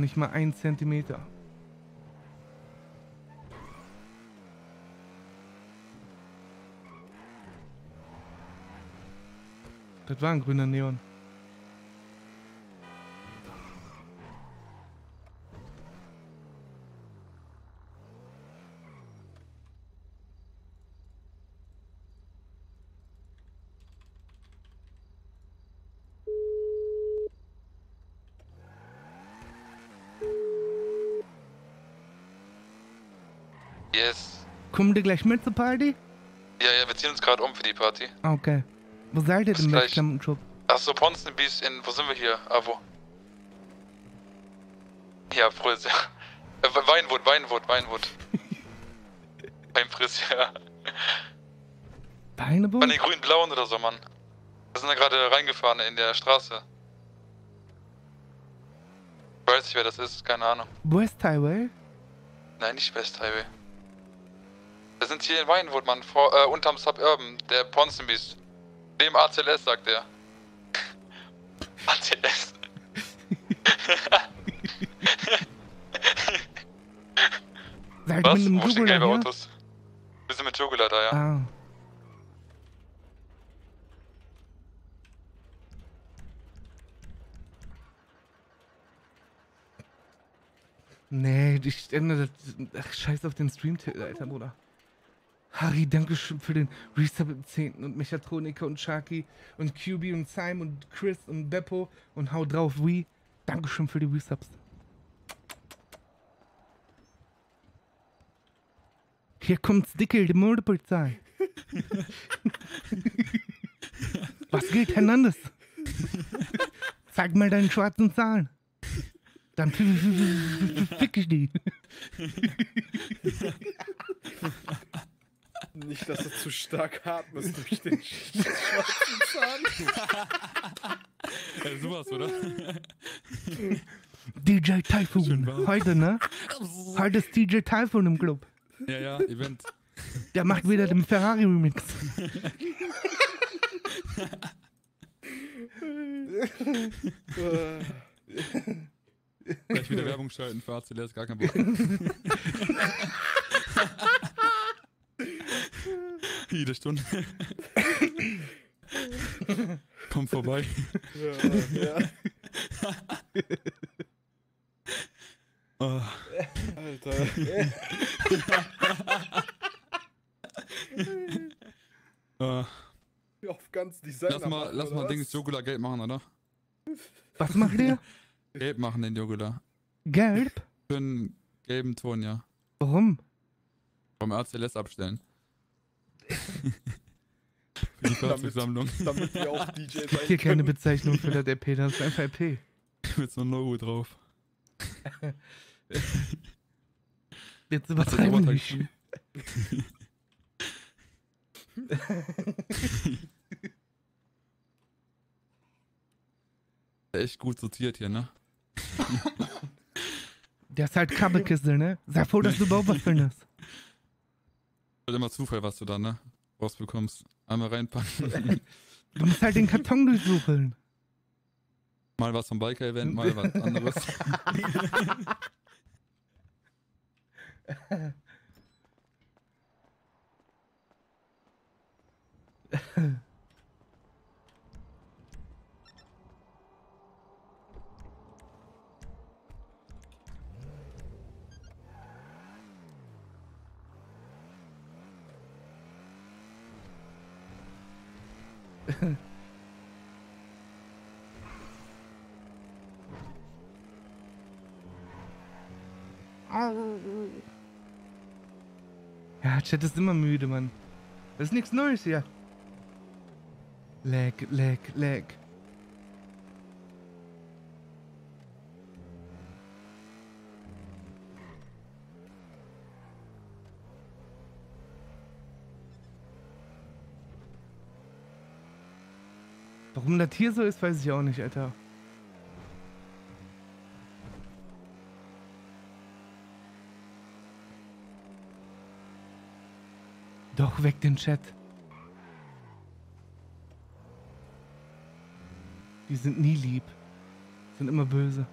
S1: Nicht mal ein Zentimeter. Das war ein grüner Neon.
S16: Yes.
S1: Kommen die gleich mit zur Party?
S16: Ja, ja, wir ziehen uns gerade um für die Party.
S1: Okay. Wo seid ihr
S16: Bis
S1: denn
S16: gleich.
S1: mit Shop?
S16: Achso, Ponzenbeast in. Wo sind wir hier? Ah, wo? Ja, Friss, ja. Äh, Weinwood, Weinwood, Weinwood. <laughs> Beim ja.
S1: Deine
S16: Bei den grün-blauen oder so, Mann. Wir sind da gerade reingefahren in der Straße. Ich weiß nicht, wer das ist, keine Ahnung.
S1: West Highway?
S16: Nein, nicht West Highway. Wir sind hier in Weinwood, Mann, vor, äh, unterm Suburban, der Ponzenbeast. Dem ACLS, sagt er. <laughs> ACLS.
S1: Seid
S16: Was?
S1: mit
S16: Wo stehen gelbe
S1: hier?
S16: Autos? Wir sind mit Jugular da, ja.
S1: Ah. Nee, ich ändere das. Ach, scheiß auf den Streamtitel, Alter, Bruder. Harry, danke schön für den Resub im 10. und Mechatroniker und Sharky und QB und Simon und Chris und Beppo und hau drauf, Wii. Dankeschön für die Resubs. Hier kommt's Dickel, die Modepolizei. <laughs> Was geht, Hernandez? Zeig mal deine schwarzen Zahlen. Dann fick ich die. <laughs>
S11: Nicht, dass du zu stark atmest durch den <laughs> schwarzen Zahn.
S19: Ja, sowas, oder?
S1: DJ Typhoon. Heute, ne? Heute ist DJ Typhoon im Club.
S19: Ja, ja, Event.
S1: Der macht wieder den Ferrari-Remix.
S19: Gleich wieder Werbung schalten für ACLS, gar kein Bock. <laughs> Jede Stunde. <laughs> Komm vorbei.
S11: Ja, ja.
S19: Oh.
S11: Alter.
S19: Oh.
S11: Auf ganz Designer.
S19: Lass mal, lass mal Dings Jogula gelb machen, oder?
S1: Was macht ihr?
S19: Gelb machen den Jogula.
S1: Gelb?
S19: Für einen gelben Ton, ja.
S1: Warum?
S19: Vom ACLS abstellen. Für die Fahrzeugsammlung.
S11: damit wir auch DJ
S1: gibt hier keine Bezeichnung für das EP, das ist einfach EP.
S19: Mit so einem Logo drauf. <laughs>
S1: Jetzt
S19: Hast
S1: übertreiben
S19: Oberteil
S1: nicht. <laughs>
S19: Echt gut sortiert hier, ne?
S1: Der ist halt Krabbelkissel, ne? Sei froh, dass du <laughs> was findest.
S19: Wird immer Zufall, was du dann, ne? Rausbekommst. Einmal reinpacken. <laughs>
S1: du musst halt den Karton durchsuchen.
S19: Mal was vom Biker-Event, mal was anderes. <laughs> <laughs>
S1: ja, Chat ist immer müde, Mann. Das ist nichts Neues hier. Lag, lag, lag. Warum das hier so ist, weiß ich auch nicht, Alter. Doch, weg den Chat. Die sind nie lieb. Sind immer böse.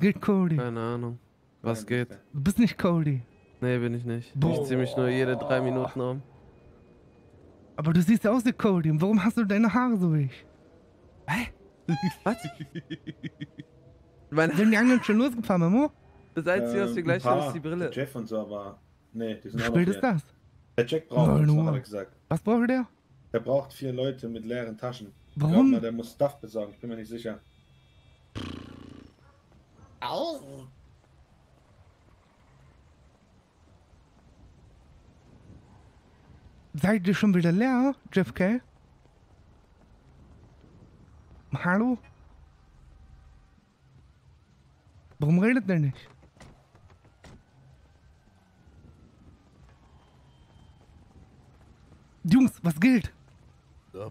S1: Geht, Cody?
S8: Keine Ahnung. Was geht?
S1: Du bist nicht Cody.
S8: Nee, bin ich nicht.
S1: Boah.
S8: Ich zieh mich nur jede drei Minuten um.
S1: Aber du siehst ja aus wie Cody. Und warum hast du deine Haare so wie ich? Hä?
S8: Was? <laughs>
S1: Sind die anderen schon losgefahren, Mamo?
S8: Das Einzige, was wir
S10: Ähm,
S8: gleich
S10: ein
S8: haben, ist die Brille.
S10: Der Jeff und so, aber. Nee, die sind
S1: Wie spät ist das?
S10: Der Jack braucht uns, hat er gesagt.
S1: Was braucht der?
S10: Der braucht vier Leute mit leeren Taschen.
S1: Warum?
S10: Glaub mal, der muss Stuff besorgen, ich bin mir nicht sicher.
S1: Au! Seid ihr schon wieder leer, Jeff K? Hallo? Warum redet der nicht? Jungs, was gilt? <laughs>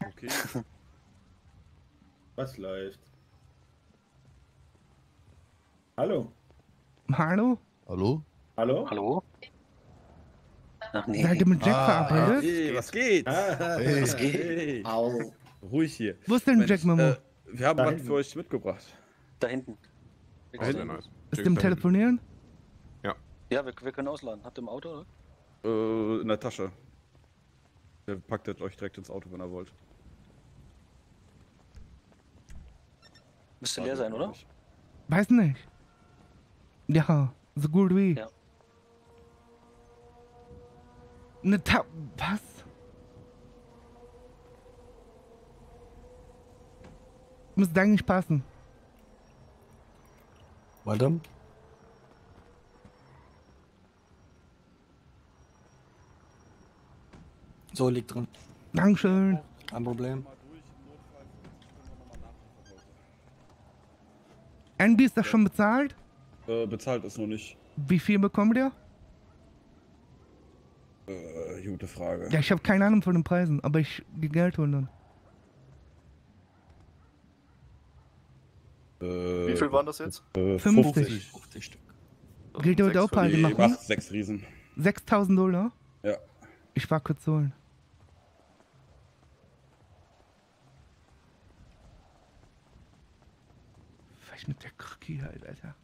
S10: Okay. Was läuft? Hallo?
S1: Hallo?
S10: Hallo? Hallo?
S12: Hallo? Ach nee.
S1: Seid ihr mit Jack verabredet?
S11: Hey, was geht?
S10: Hey.
S12: Was geht?
S11: Hey. Ruhig hier.
S1: Wo ist denn
S11: Mensch,
S1: Jack, Mamo?
S11: Äh, wir haben was für euch mitgebracht.
S12: Da hinten.
S11: Da hinten?
S1: Ist dem telefonieren?
S11: Ja.
S12: Ja, wir, wir können ausladen. Habt ihr im Auto, oder?
S11: Äh, in der Tasche. Der packt das euch direkt ins Auto, wenn ihr wollt.
S12: Müsste leer sein, oder?
S1: Weiß nicht. Ja, so gut wie.
S12: Ja.
S1: Ne Ta Was? Müsste eigentlich passen.
S20: Weiter? So, liegt drin.
S1: Dankeschön.
S20: Kein Problem.
S1: NB ist das schon bezahlt?
S11: Äh, bezahlt ist noch nicht.
S1: Wie viel bekommt ihr?
S11: Äh, gute Frage.
S1: Ja, ich habe keine Ahnung von den Preisen, aber ich die Geld holen dann.
S11: Äh,
S20: Wie viel waren das jetzt?
S11: Äh,
S1: 50.
S11: 50 Stück.
S1: Geht ihr heute auch Party machen?
S11: mach sechs Riesen.
S1: 6000 Dollar?
S11: Ja.
S1: Ich war kurz holen. Vielleicht mit der Krücki halt, Alter.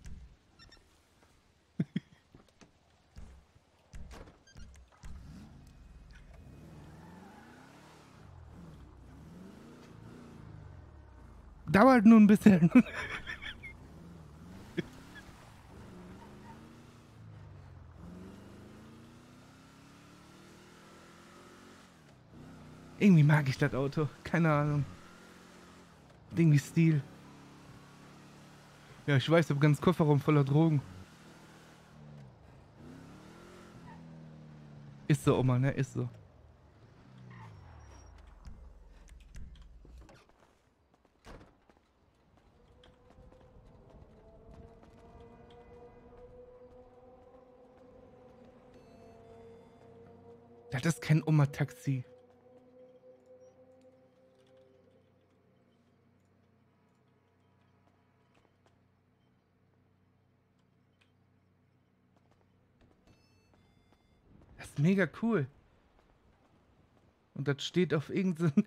S1: Dauert nur ein bisschen. Irgendwie mag ich das Auto. Keine Ahnung. Irgendwie Stil. Ja, ich weiß, ich hab ganz Kofferraum voller Drogen. Ist so, Oma, ne? Ist so. Das ist kein Oma-Taxi. Das ist mega cool. Und das steht auf irgendeinem. <laughs>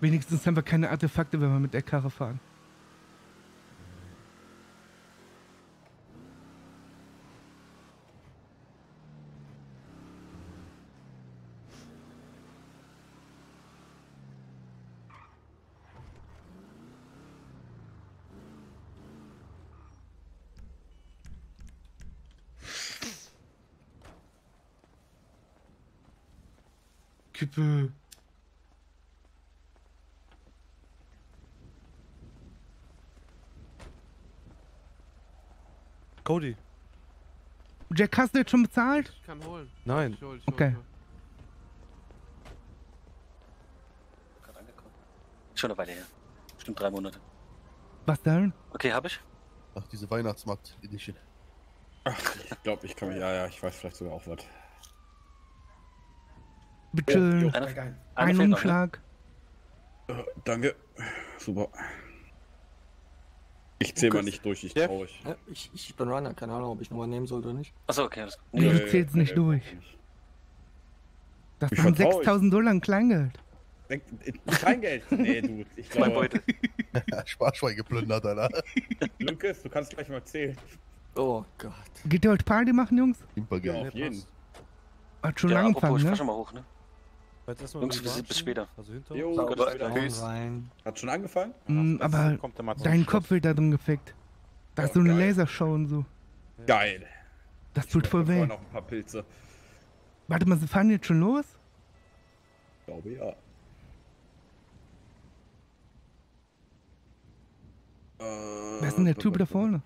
S1: Wenigstens haben wir keine Artefakte, wenn wir mit der Karre fahren. Kippe.
S11: Cody.
S1: Jack, hast du jetzt schon bezahlt?
S11: Ich kann holen.
S8: Nein.
S11: Ich hol, ich hol,
S1: Okay.
S11: hol.
S12: Schon eine Weile her. Bestimmt drei Monate.
S1: Was denn?
S12: Okay, habe ich.
S5: Ach, diese Weihnachtsmarkt-Edition.
S11: Ich glaube, ich kann mich. Ja, ja, ich weiß vielleicht sogar auch was.
S1: Bitte.
S12: Einer-
S1: Ein
S12: noch, ne?
S1: Umschlag.
S11: Äh, Danke. Super. Ich zähl mal nicht durch, ich
S20: Ja.
S11: traurig.
S20: Ja, ich, ich bin Runner, keine Ahnung, ob ich nochmal nehmen soll oder nicht.
S12: Achso, okay. alles-
S1: Nee,
S11: Nee,
S1: du zählst
S11: nee,
S1: nicht
S11: nee,
S1: durch. Das
S11: Ich
S1: waren
S11: vertrau euch.
S1: 6000 Dollar in Kleingeld.
S11: Kein Geld. <laughs> Nee, du. Ich
S12: Mein
S11: glaube,
S12: Beutel. <laughs>
S5: Sparschwein geplündert, Alter.
S11: Lukas, du kannst gleich mal zählen.
S20: Oh Gott.
S1: Geht ihr heute Party machen, Jungs?
S11: Ja,
S5: Hypergeld.
S11: auf jeden.
S1: Hat schon
S12: ja, apropos,
S1: angefangen,
S12: ich fahr
S1: ne?
S12: schon mal hoch, ne?
S11: Jetzt erstmal
S12: Jungs, bis, später.
S11: Also
S12: hinter
S11: Jo,
S12: Sauber.
S11: Hat schon angefangen?
S1: Mm, aber dein
S11: Schluss.
S1: Kopf wird da drin gefickt. Da ist so eine Lasershow und so.
S11: Geil.
S1: Das tut voll weh.
S11: noch ein paar Pilze.
S1: Warte mal, sie fahren jetzt schon los?
S11: Glaube ja.
S1: Wer ist denn der Typ da vorne?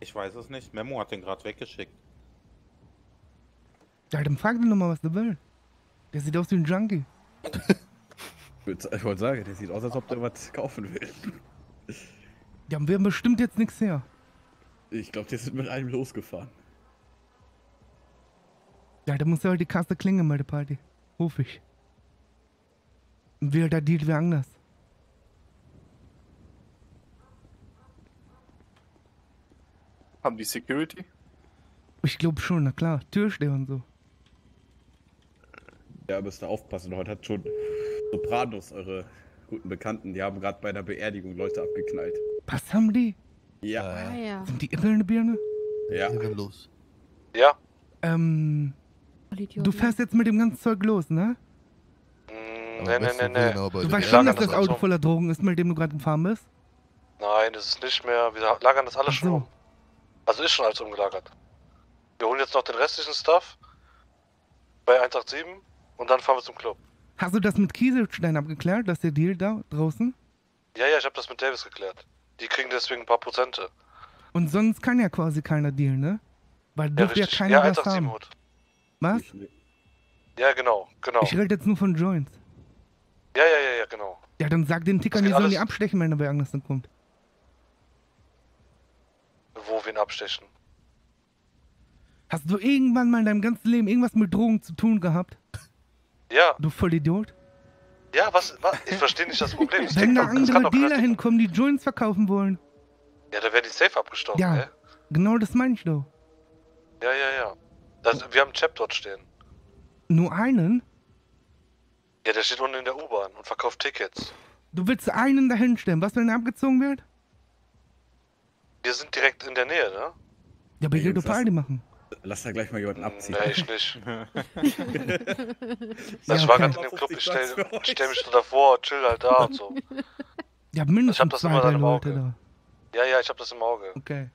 S15: Ich weiß es nicht. Memo hat den gerade weggeschickt.
S1: Ja, dann frag den doch mal, was der will. Der sieht aus wie ein Junkie.
S11: Ich wollte sagen, der sieht aus, als ob der was kaufen will. <laughs>
S1: Ja, wir haben bestimmt jetzt nichts her.
S11: Ich glaube, die sind mit einem losgefahren.
S1: Ja, da muss ja halt die Kasse klingeln bei der Party. Ruf ich. Und wir da dealt wer anders.
S21: Haben die Security?
S1: Ich glaube schon, na klar. Türsteher und so.
S11: Ja, müsst ihr aufpassen. Heute hat schon Sopranos, eure guten Bekannten, die haben gerade bei der Beerdigung Leute abgeknallt.
S1: Was haben die?
S11: Ja.
S17: Ah ja.
S1: Sind die irre in der Birne?
S11: Ja.
S5: los.
S13: Ja.
S1: Ähm, du fährst jetzt mit dem ganzen Zeug los, ne?
S13: Mm, Nee, nee, nee, nee.
S1: Du weißt schon, dass das Auto voller Drogen ist, mit dem du gerade gefahren bist?
S13: Nein, das ist nicht mehr. Wir lagern das alles
S1: Ach
S13: schon
S1: so.
S13: um. Also ist schon alles umgelagert. Wir holen jetzt noch den restlichen Stuff bei 187 und dann fahren wir zum Club.
S1: Hast du das mit Kieselstein abgeklärt, dass der Deal da draußen?
S13: Ja, ja, ich habe das mit Davis geklärt. Die kriegen deswegen ein paar Prozente.
S1: Und sonst kann ja quasi keiner dealen, ne? Weil
S13: Ja,
S1: dürfte ja keiner
S13: Ja,
S1: was
S13: 187
S1: haben.
S13: Hut.
S1: Was?
S13: Ja, genau, genau.
S1: Ich rede jetzt nur von Joints.
S13: Ja, ja, ja, ja, genau.
S1: Ja, dann sag den Tickern, die sollen die abstechen, wenn der anders dann kommt.
S13: Wo wir ihn abstechen.
S1: Hast du irgendwann mal in deinem ganzen Leben irgendwas mit Drogen zu tun gehabt?
S13: Ja,
S1: Du Vollidiot?
S13: ja, was, was? Ich verstehe nicht das Problem. Das
S1: Wenn da andere Dealer hinkommen, die Joints verkaufen wollen.
S13: Ja, da werden die safe abgestochen,
S1: Ja,
S13: ey.
S1: genau das meine ich doch.
S13: Ja, ja, ja. Das, wir haben einen Chap dort stehen.
S1: Nur einen?
S13: Ja, der steht unten in der U-Bahn und verkauft Tickets.
S1: Du willst einen dahin stellen. Was, wenn er abgezogen wird?
S13: Wir sind direkt in der Nähe, ne?
S1: Ja, aber
S11: Jungs, lass-
S1: Party machen.
S11: Lass da gleich mal jemanden abziehen.
S13: Nee, ich nicht. <laughs> <laughs>
S1: Ja,
S13: Also ich war gerade in dem Club, ich stell, stell mich so davor, chill halt da und so. <laughs>
S1: Ja,
S13: Ich hab
S1: mindestens
S13: das
S1: zwei,
S13: immer
S1: drei
S13: dann im Auge.
S1: da.
S13: Ja, ja, ich hab das im Auge.
S1: Okay.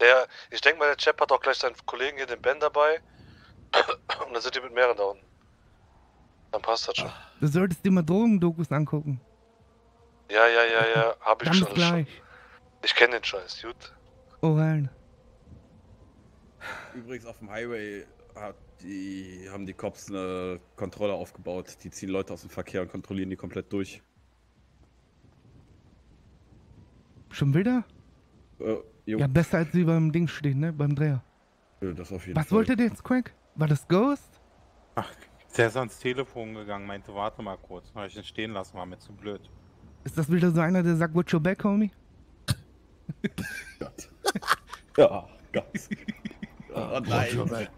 S13: Der, ich denke mal, der Chap hat auch gleich seinen Kollegen hier, den Ben, dabei. <clears throat> Und dann sind die mit mehreren da unten. Dann passt das schon.
S1: Du solltest dir mal Drogendokus angucken.
S13: Ja, ja, ja, ja, hab ich
S1: Ganz
S13: schon.
S1: gleich.
S13: Ich kenne den Scheiß, gut.
S1: Oh, rein.
S11: Übrigens auf dem Highway hat die, haben die Cops eine Kontrolle aufgebaut. Die ziehen Leute aus dem Verkehr und kontrollieren die komplett durch.
S1: Schon wieder?
S11: Äh,
S1: Ja, besser als sie beim Ding stehen, ne? Beim Dreher.
S11: das auf jeden
S1: Was
S11: Fall.
S1: wollte der jetzt, Craig? War das Ghost?
S15: Der ist ans Telefon gegangen, meinte, warte mal kurz. Habe ich ihn stehen lassen, war mir zu blöd.
S1: Ist das wieder so einer, der sagt, watch your back, homie? <laughs>
S11: Ja, ganz. <laughs> Oh,
S5: oh nein.
S11: Oh, nein.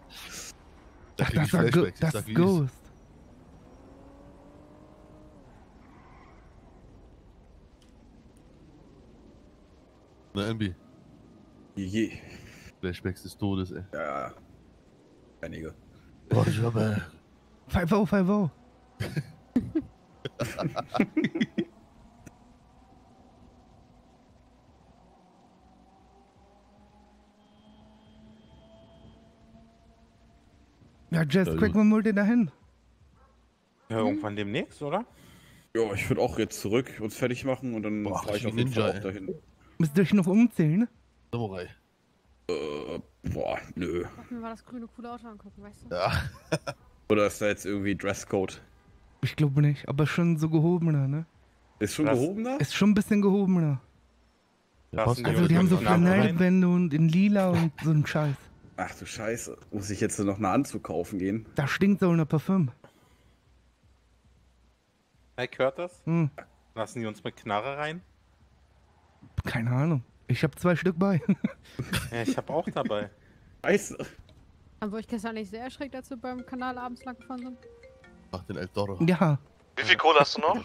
S5: Da
S1: Ach, das,
S5: ist
S1: das
S5: sag,
S1: Ghost.
S5: Na, MB.
S11: GG.
S5: Flashbacks des Todes, ey.
S11: Ja. Einige.
S5: Boah, ich habe.
S1: 5-0, 5-0. Ja, Jess,
S9: Also-
S1: quick, wann wollt ihr dahin?
S9: Ja, irgendwann demnächst, oder?
S11: Ja, ich würde auch jetzt zurück uns fertig machen und dann
S5: Boah,
S11: fahre ich auf
S5: Ninja,
S11: jeden Fall auch dahin.
S1: Müsst ihr euch noch umzählen?
S5: Samurai.
S11: Äh, boah, nö.
S17: Lass mir mal das grüne coole Auto angucken, weißt du?
S5: Ja. <laughs>
S11: Oder ist da jetzt irgendwie Dresscode?
S1: Ich glaube nicht, aber schon so gehobener, ne?
S11: Ist schon
S9: Das-
S11: gehobener?
S1: Ist schon ein bisschen gehobener.
S9: Lassen
S1: Also die haben so? Flanellwände und in lila und so ein Scheiß.
S11: Ach du Scheiße. Muss ich jetzt noch einen Anzug kaufen gehen?
S1: Da stinkt so eine Parfüm.
S9: Hey Curtis,
S1: Hm,
S9: lassen die uns mit Knarre rein?
S1: keine Ahnung. Ich habe zwei Stück bei. <laughs>
S9: Ja, ich hab auch dabei.
S11: Scheiße.
S17: Haben wir euch gestern nicht sehr erschreckt, als wir beim Kanal abends lang gefahren sind?
S5: Ach, den El Toro.
S1: ja,
S13: Wie viel Kohle hast du noch?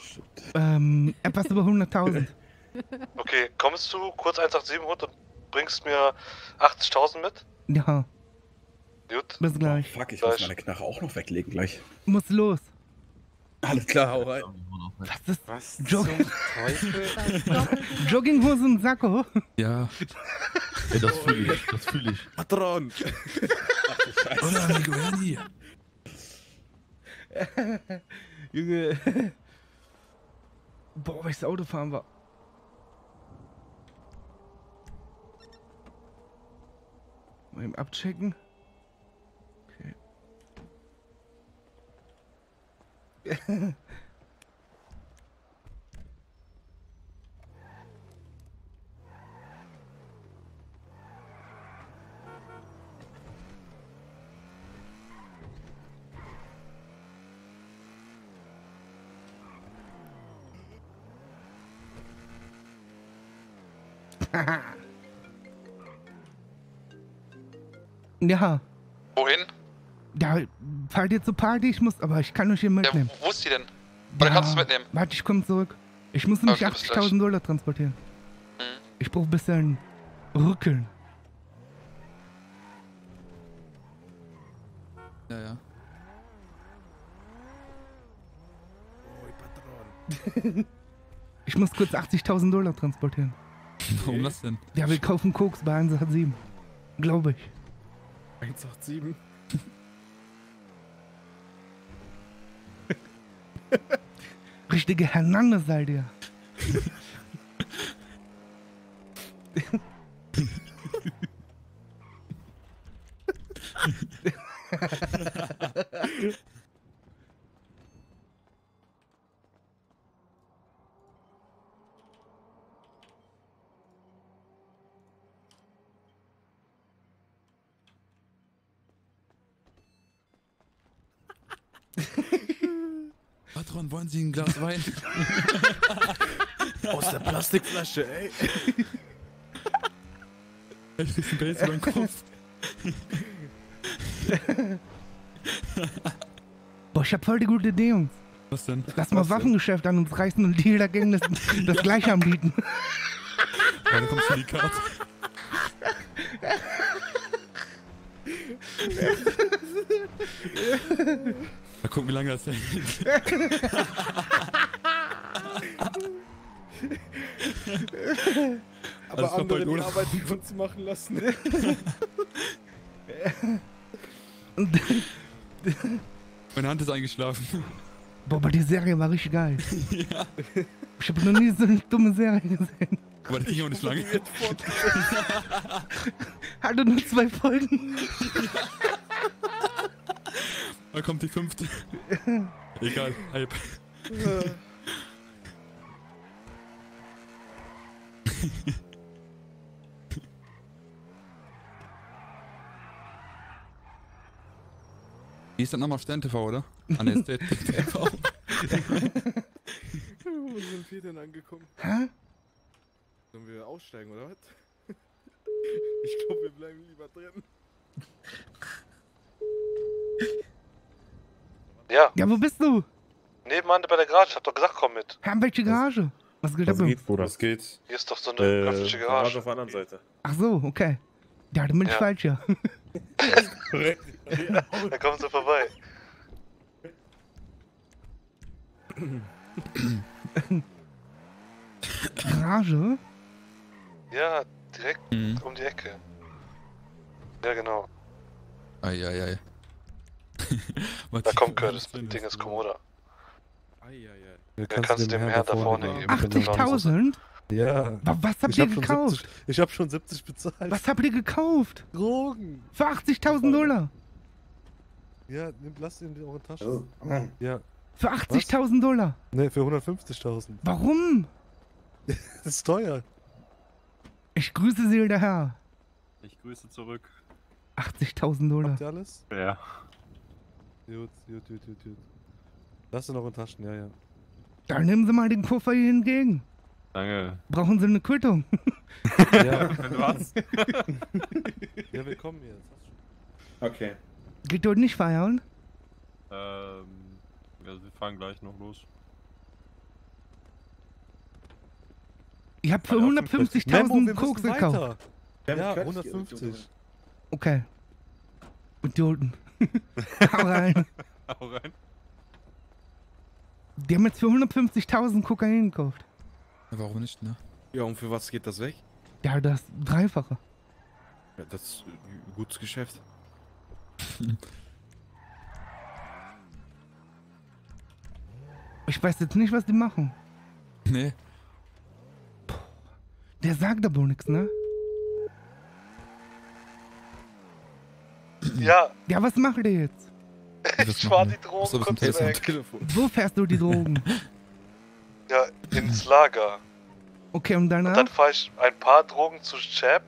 S1: ähm, etwas über 100.000. <laughs>
S13: Okay, kommst du kurz 187 hoch und bringst mir 80.000 mit?
S1: Ja,
S13: Gut.
S1: bis gleich.
S11: Fuck, ich muss meine Knarre auch noch weglegen gleich.
S1: Muss los.
S11: Alles klar, hau rein.
S1: Was ist
S9: Was
S1: Jog
S9: zum Teufel? <laughs>
S1: Jogginghose und Sakko?
S19: Ja.
S5: Ey, das fühle ich, das fühle ich.
S11: Patron!
S19: Hola, amigo Andy.
S1: Junge. Boah, welches Auto fahren wir? Mal eben abchecken. Okay. <laughs> ja,
S16: Wohin?
S1: da fahrt ihr zur Party, ich muss, aber ich kann euch hier mitnehmen.
S16: Wo ist die denn? Oder kannst du es mitnehmen?
S1: Warte, ich komme zurück. Ich muss nämlich
S16: Okay, bis gleich.
S1: 80.000 Dollar transportieren.
S16: Mhm.
S1: Ich brauche ein bisschen Rückeln.
S19: Ja, ja. <laughs>
S1: Ich muss kurz 80.000 Dollar transportieren.
S19: Warum das denn?
S1: Ja, wir kaufen Koks bei 187. Glaube ich.
S9: 187.
S1: Richtige Hernandez seid <laughs> ihr.
S19: Patron, wollen Sie ein Glas Wein? <laughs>
S5: Aus der Plastikflasche, ey.
S19: Ich krieg einen Base über den Kopf.
S1: Boah, ich hab voll die gute Idee, Jungs.
S19: Was denn?
S1: Lass mal Waffengeschäft an uns reißen und jeder Gang das, das gleiche anbieten.
S19: Ja, da kommt schon die Karte. <laughs> Mal gucken, wie lange das hält.
S9: Aber
S19: Alles
S9: andere die? Arbeit für uns machen lassen.
S19: Meine Hand ist eingeschlafen.
S1: Boah, aber die Serie war richtig geil.
S19: ja.
S1: Ich habe noch nie so eine dumme Serie gesehen.
S19: Aber das ging auch nicht lange.
S1: Hatte nur zwei Folgen. <laughs>
S19: Da kommt die fünfte. <laughs> Egal, halb. Wie ist das nochmal Stern TV, oder? <laughs> Ah, ne, Stern TV.
S9: Wo sind wir denn angekommen?
S1: Hä?
S9: Sollen wir aussteigen, oder was? <laughs> Ich glaube, wir bleiben lieber drin.
S13: Ja,
S1: Ja, wo bist du?
S13: nebenan bei der Garage. Ich hab doch gesagt, komm mit.
S1: Herr, in welche Garage? Was geht
S22: Was
S1: ab?
S22: geht, Bruder? Was geht?
S13: Hier ist doch so eine
S22: Äh,
S13: öffentliche Garage.
S22: auf der anderen Seite.
S1: Ach so, okay. Ja, dann bin ich
S13: Ja.
S1: falsch, ja.
S22: Korrekt.
S13: Da kommen sie vorbei.
S1: Garage?
S13: Ja, direkt um die Ecke. Ja, genau.
S19: Eieiei. <laughs>
S13: Da kommt Curtis. Das Ding ist Komoda. Ja, kannst du dem Herrn da vorne geben.
S1: 80.000?
S5: Ja.
S1: Wa- Was habt
S5: Ich
S1: ihr
S5: hab
S1: gekauft?
S5: 70, ich hab schon 70 bezahlt.
S1: Was habt ihr gekauft?
S5: Drogen.
S1: Für 80.000 Dollar?
S5: Ja, nimm, lass ihn in eure Tasche.
S10: Oh.
S5: Ja.
S1: Für 80.000 Dollar?
S5: Ne, für 150.000.
S1: Warum?
S5: Das <laughs> ist teuer.
S1: Ich grüße Sie, der Herr.
S23: Ich grüße zurück.
S1: 80.000 Dollar.
S5: Habt ihr alles?
S23: Ja.
S5: Gut, gut, gut, gut, gut. Lass ihn noch in Taschen, ja, ja.
S1: Dann nehmen Sie mal den Koffer hier entgegen.
S23: Danke.
S1: Brauchen Sie eine Quittung? <laughs>
S5: Ja. <laughs>
S23: Wenn was? <laughs>
S5: ja, willkommen jetzt.
S10: Okay.
S1: Geht dort nicht feiern?
S23: Ähm, ja, wir fahren gleich noch los.
S1: Ich hab für
S5: Memo, wir
S1: 150.000
S5: müssen
S1: Koks gekauft.
S5: Ja,
S10: Curtis
S5: 150.
S1: Okay. Idioten. <laughs> Hau rein.
S23: Hau rein.
S1: Die haben jetzt für 150.000 Kokain gekauft.
S19: Warum nicht, ne?
S11: Ja, und für was geht das weg?
S1: Ja, das Dreifache.
S11: Ja, das ist ein gutes Geschäft. <laughs>
S1: Ich weiß jetzt nicht, was die machen.
S19: Nee.
S1: Der sagt aber nichts, ne?
S13: Ja,
S1: Ja, was macht ihr jetzt? <laughs>
S13: ich fahr die Drogen kurz weg.
S1: Wo fährst du die Drogen?
S13: Ja, ins Lager.
S1: Okay, und
S13: Und
S1: danach?
S13: dann fahre ich ein paar Drogen zu Chap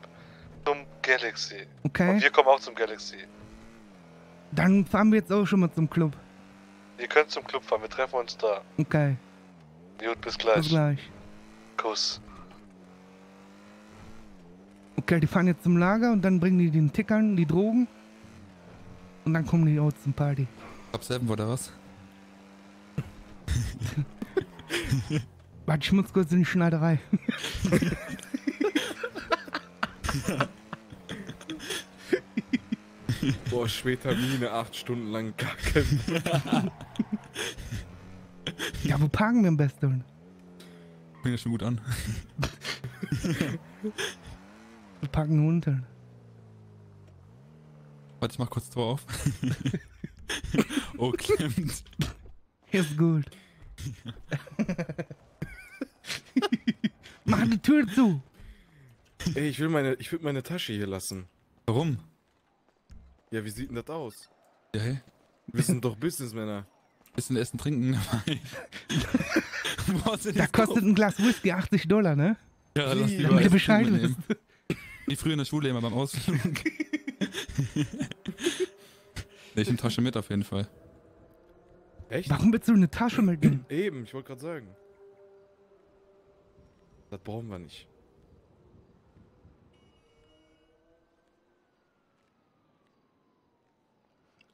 S13: zum Galaxy.
S1: Okay.
S13: Und wir kommen auch zum Galaxy.
S1: Dann fahren wir jetzt auch schon mal zum Club.
S13: Ihr könnt zum Club fahren, wir treffen uns da.
S1: Okay,
S13: Gut, bis gleich.
S1: bis gleich.
S13: Kuss.
S1: Okay, die fahren jetzt zum Lager und dann bringen die den Tickern die Drogen. Und dann kommen die auch zum Party.
S19: Ab 7 oder was? <laughs>
S1: Warte, ich muss kurz in die Schneiderei. <laughs>
S11: Boah, Schwetamine, acht Stunden lang gar kein. <laughs>
S1: ja, wo parken wir am besten?
S19: Fängt ja schon gut an.
S1: Wir parken unten.
S19: Warte, ich mach kurz Tor auf. <laughs> oh, klemmt.
S1: Ist gut. Mach die Tür zu.
S11: Ey, ich will meine, ich will meine Tasche hier lassen.
S19: Warum?
S11: Ja, wie sieht denn das aus?
S19: Ja, hey.
S11: Wir sind doch Businessmänner.
S19: Bisschen Essen, Trinken <laughs> dabei.
S1: Da
S19: das
S1: kostet ein Glas Whisky 80 Dollar, ne?
S19: Ja, lass die
S1: Damit Bescheid.
S19: Wie früher in der Schule immer beim Ausflug. <laughs> nee, ich nehme Tasche mit auf jeden Fall.
S11: Echt?
S1: Warum willst du eine Tasche mitnehmen? <clears throat>
S11: Eben, ich wollte gerade sagen. Das brauchen wir nicht.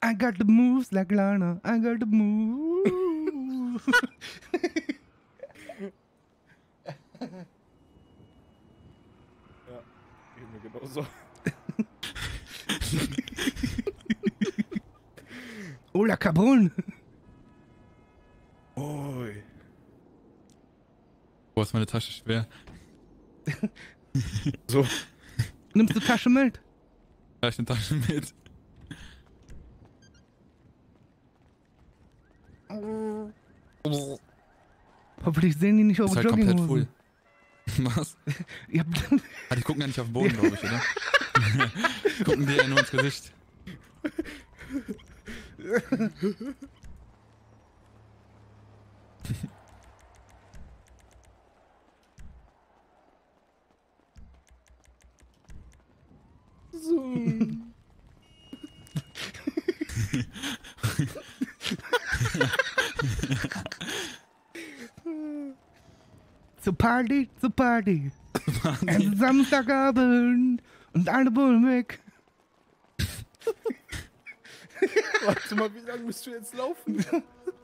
S1: I got the moves like Lana. I got the moves. <laughs>
S11: Ja, geht mir genauso.
S1: Oh, la Cabron.
S11: Oi.
S19: Boah, ist meine Tasche schwer.
S11: so.
S1: Nimmst du Tasche mit?
S19: Ja, ich nehme Tasche mit.
S1: Hoffentlich sehen die nicht eure
S19: Ist halt komplett
S1: Jogginghosen. <laughs>
S19: Was?
S1: Habt-
S19: Ah, die gucken ja nicht auf den Boden, glaube ich, oder? <laughs> gucken dir ja nur ins Gesicht.
S1: So. <laughs> Zur Party, zur Party. Es ist Samstagabend und alle wollen weg.
S11: Warte mal, wie lange musst du jetzt laufen?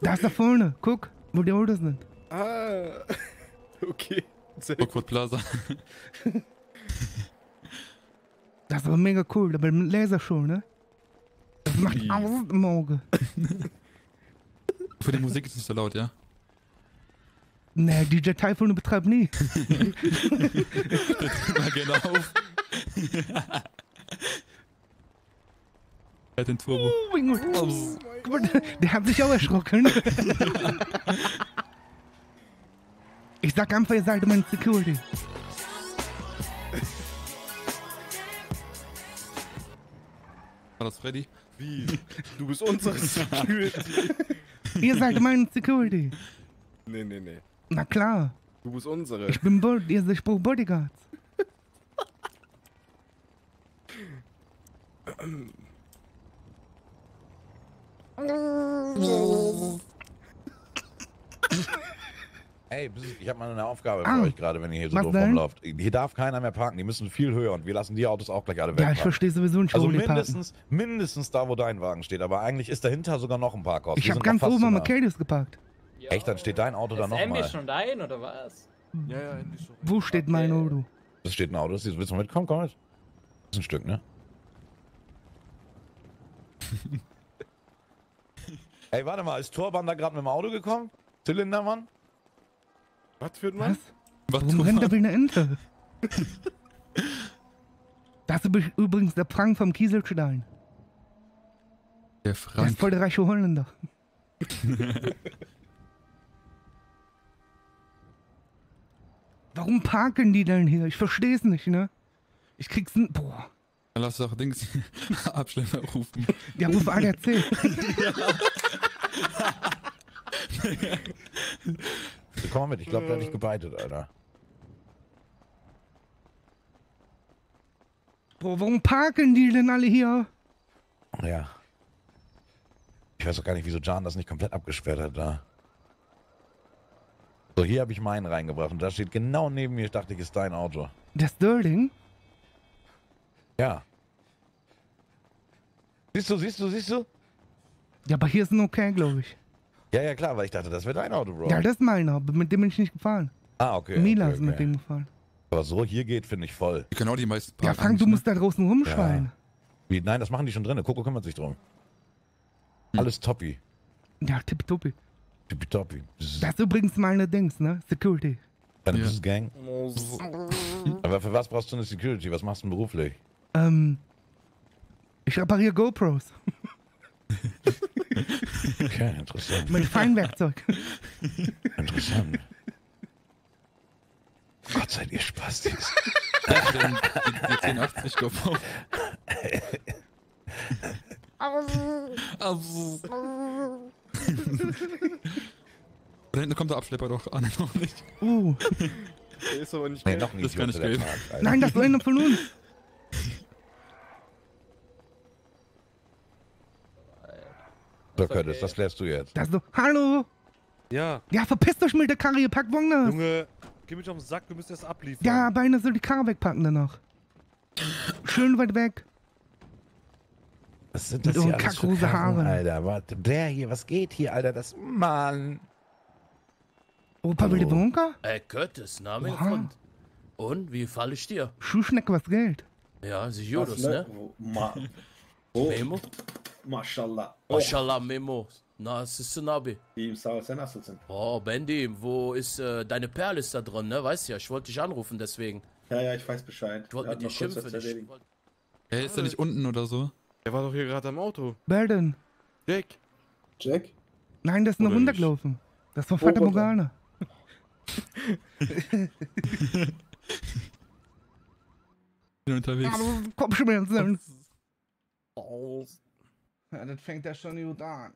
S1: Da ist da vorne, guck, wo die Autos sind.
S11: Ah.
S5: Okay.
S19: Rockwood Plaza.
S1: Das ist aber mega cool, aber mit Lasershow, ne? Das macht aus im Auge.
S19: Für die Musik ist nicht so laut, ja?
S1: Ne, DJ Typhoon betreibt nie. <laughs>
S19: Mal gerne auf. Er hat den Turbo.
S1: Oh der, der hat sich auch erschrocken. <laughs> Ich sag einfach, ihr seid mein Security.
S19: War das Freddy?
S5: Wie? Du bist unsere <laughs> Security.
S1: Ihr seid mein Security.
S5: nee, nee, nee.
S1: Na klar.
S5: Du bist unsere.
S1: Ich bin Bo ich brauche Bodyguards.
S24: Ey, ich habe mal eine Aufgabe für
S1: Ah.
S24: euch gerade, wenn ihr hier so doof rumlauft. Hier darf keiner mehr parken, die müssen viel höher und wir lassen die Autos auch gleich alle weg.
S1: Ja, ich verstehe sowieso nicht,
S24: Also mindestens, mindestens da, wo dein Wagen steht, aber eigentlich ist dahinter sogar noch ein Parkhaus.
S1: Ich habe ganz oben am. Mercedes geparkt.
S24: Echt, dann steht dein Auto da
S25: Ist
S24: noch
S25: schon dahin oder was?
S5: Ja, ja, endlich schon.
S1: Wo steht mein Auto?
S24: Das steht ein Auto, das ist- willst du mal mitkommen? Komm mit. Das ist ein Stück, ne? <laughs> Ey, warte mal, ist Torban da gerade mit dem Auto gekommen? Zylindermann?
S5: Was für ein
S1: Was? Warum rennt da wie eine Ente? <laughs> Das ist übr- übrigens der Frank vom Kieselstein.
S19: Der
S1: Der
S19: Frank.
S1: ist voll der reiche Holländer. <laughs> Warum parken die denn hier? Ich verstehe es nicht, ne? Ich krieg's Boah.
S19: Dann lass doch Dings <laughs> Abschlepper rufen.
S1: Ja, ruf ADAC.
S24: Komm mal mit, ich glaube, der hat dich gebeitet, Alter.
S1: Boah, warum parken die denn alle hier?
S24: Ja. Ich weiß auch gar nicht, wieso Jan das nicht komplett abgesperrt hat da. So, hier habe ich meinen reingebracht und da steht genau neben mir, ich dachte, ich ist dein Auto.
S1: Der Sterling?
S24: Ja. Siehst du, siehst du, siehst du?
S1: Ja, aber hier ist ein okay, glaube ich.
S24: Ja, ja, klar, weil ich dachte, das wäre dein Auto, Bro.
S1: Ja, das ist meiner, aber mit dem bin ich nicht gefahren.
S24: ah, okay.
S1: Mila
S24: okay,
S1: ist mit dem gefahren.
S24: Aber so hier geht, finde ich voll.
S19: Auch die meisten
S1: Ja,
S19: parken.
S1: Frank, du
S19: eigentlich,
S1: musst da draußen rumschreien.
S24: Wie, nein, das machen die schon drin. Coco kümmert sich drum.
S1: Hm.
S24: Alles toppi.
S1: Ja, tippitoppi.
S24: Tippitoppi.
S1: Das ist übrigens meine Dings, ne? Security.
S24: Deine Business Gang. Aber für was brauchst du eine Security? Was machst du denn beruflich?
S1: Ähm. Ich repariere GoPros.
S24: Okay, interessant.
S1: Mit Feinwerkzeug.
S24: Interessant. Gott seid ihr Spastis.
S19: ne? Die, die, die 1080 GoPro. <laughs> Da hinten kommt der Abschlepper doch an, noch nicht.
S1: Uh.
S5: Der ist aber nicht
S24: Nee,
S5: gelb.
S19: Das kann
S24: der
S19: gelb.
S24: Tag.
S1: Nein, das ist einer von uns.
S24: So, Curtis, das klärst du jetzt.
S1: Das ist so, hallo.
S5: Ja,
S1: Ja, verpisst euch mit der Karre, ihr packt woanders.
S5: Junge, geh mich auf den Sack, du müsst das abliefern.
S1: Ja, einer soll die Karre wegpacken danach. Schön weit weg.
S24: Was sind das hier alles für
S1: kackrose
S24: Karren,
S1: Haare.
S24: Alter? Warte, der hier, was geht hier, Alter? Das, Mann.
S1: Opa will die Bunker?
S26: Ey, Curtis, Name
S1: Oha.
S26: und Und, wie fall ich dir?
S1: Schuhschnecke was Geld.
S26: Ja, sie Jodos,
S10: Was,
S26: ne?
S10: Ma <laughs> oh,
S26: Memo?
S10: Mashallah.
S26: Mashallah, Memo. Na, es ist Nabi. Oh, Bendy, wo ist äh, deine Perle ist da drin, ne? Weißt ja, ich wollte dich anrufen, deswegen.
S10: Ja, ja, ich weiß Bescheid.
S26: Ich wollte mit dir
S10: hatten noch kurz
S26: schimpfen.
S10: was
S26: wollt-
S19: Er ist ja nicht unten oder so.
S5: Der war doch hier gerade am Auto.
S1: Wer denn?
S5: Jack.
S18: Jack?
S1: Nein, das ist noch runtergelaufen. Das ist von Fata
S18: Oh,
S1: Morgana.
S19: Bin unterwegs.
S1: Kopfschmerzen. Ja, das fängt ja schon gut an.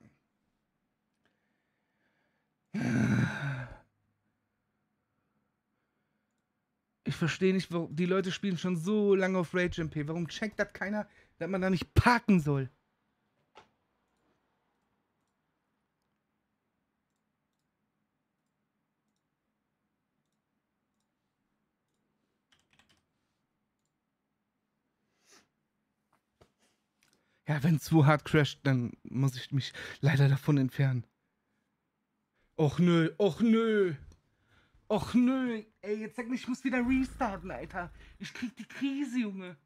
S1: Ich verstehe nicht, warum die Leute spielen schon so lange auf Rage MP. Warum checkt das keiner, dass man da nicht parken soll? Ja, wenn es zu hart crasht, dann muss ich mich leider davon entfernen. Och nö, och nö. Och nö, ey, jetzt sag nicht, ich muss wieder restarten, Alter. Ich krieg die Krise, Junge.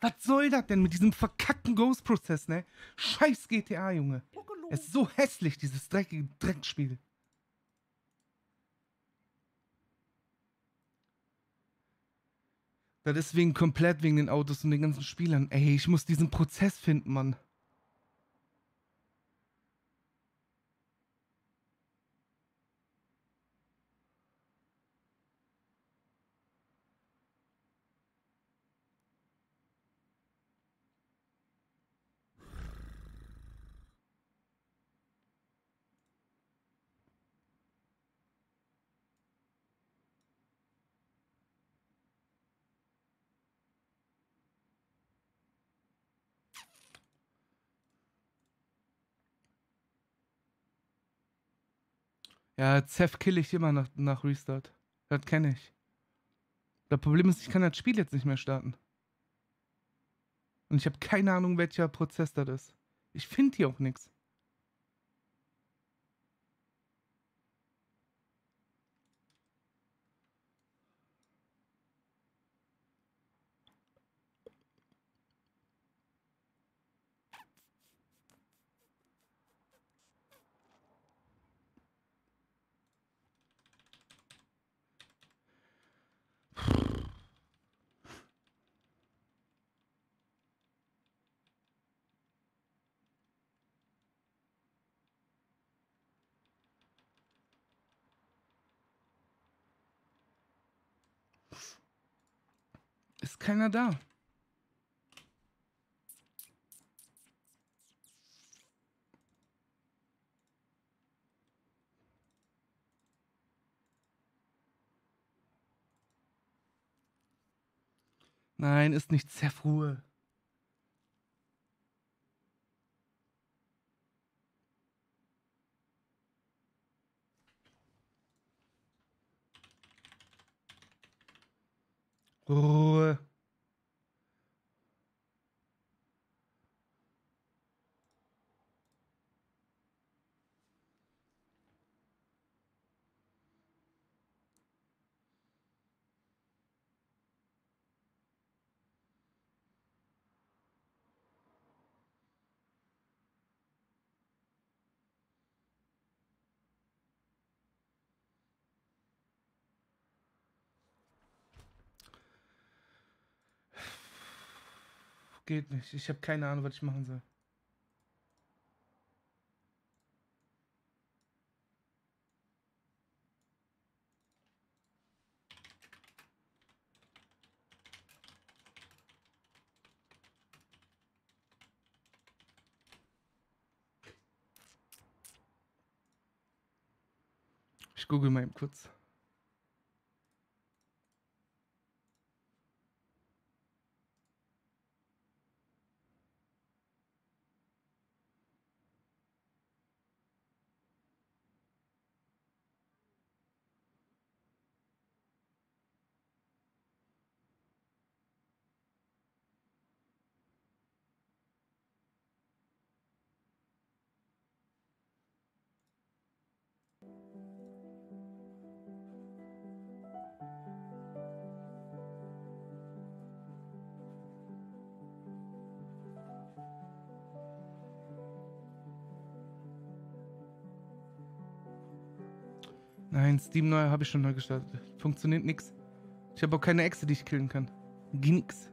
S1: Was soll das denn mit diesem verkackten Ghost-Prozess, ne? Scheiß GTA, Junge. Es ist so hässlich, dieses dreckige Dreckspiel. Das ist wegen komplett wegen den Autos und den ganzen Spielern. Ey, ich muss diesen Prozess finden, Mann. Ja, Zef kill ich immer nach, nach Restart. Das kenne ich. Das Problem ist, ich kann das Spiel jetzt nicht mehr starten. Und ich habe keine Ahnung, welcher Prozess das ist. Ich finde hier auch nichts. Keiner da. Nein, ist nicht Ruhe. Ruhe. Geht nicht. Ich habe keine Ahnung, was ich machen soll. Ich google mal eben kurz. Nein, Steam neu habe ich schon neu gestartet. Funktioniert nix. Ich habe auch keine Echse, die ich killen kann. Ging nix.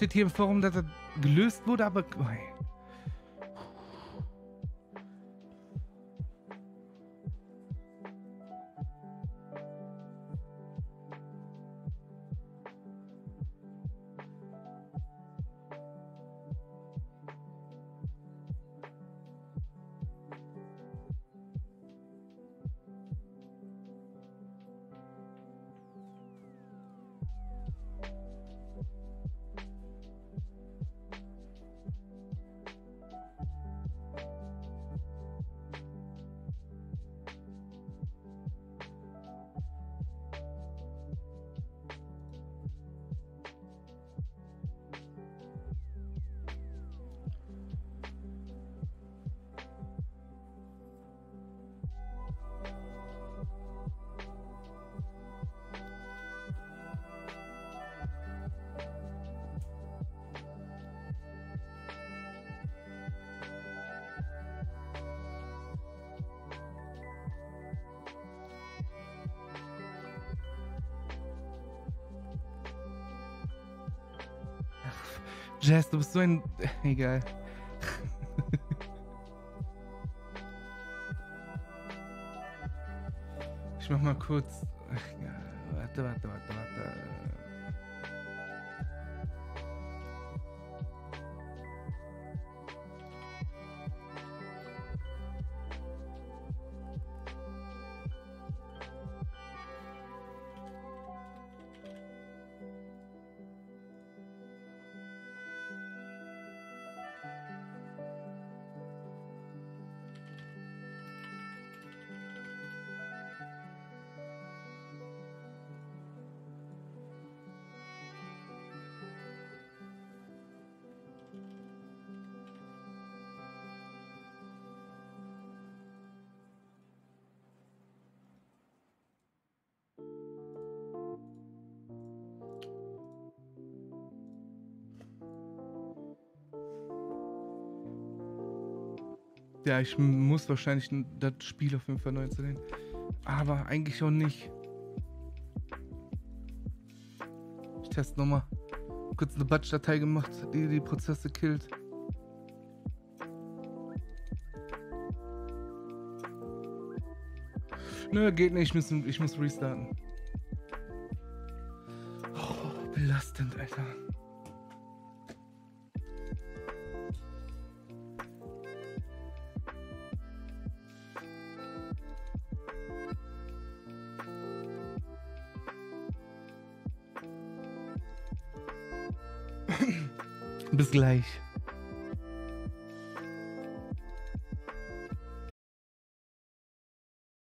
S1: Steht hier im Forum, dass das gelöst wurde, aber. Jazz, du bist so ein. <laughs> Egal. Ich mach mal kurz. Warte, warte, warte, warte. Ja, ich muss wahrscheinlich das Spiel auf jeden Fall neu installieren. Aber eigentlich auch nicht. Ich teste nochmal. Kurz eine Batch-Datei gemacht, die die Prozesse killt. Nö, geht nicht. Ich muss, ich muss restarten. Oh, belastend, Alter. Bis gleich.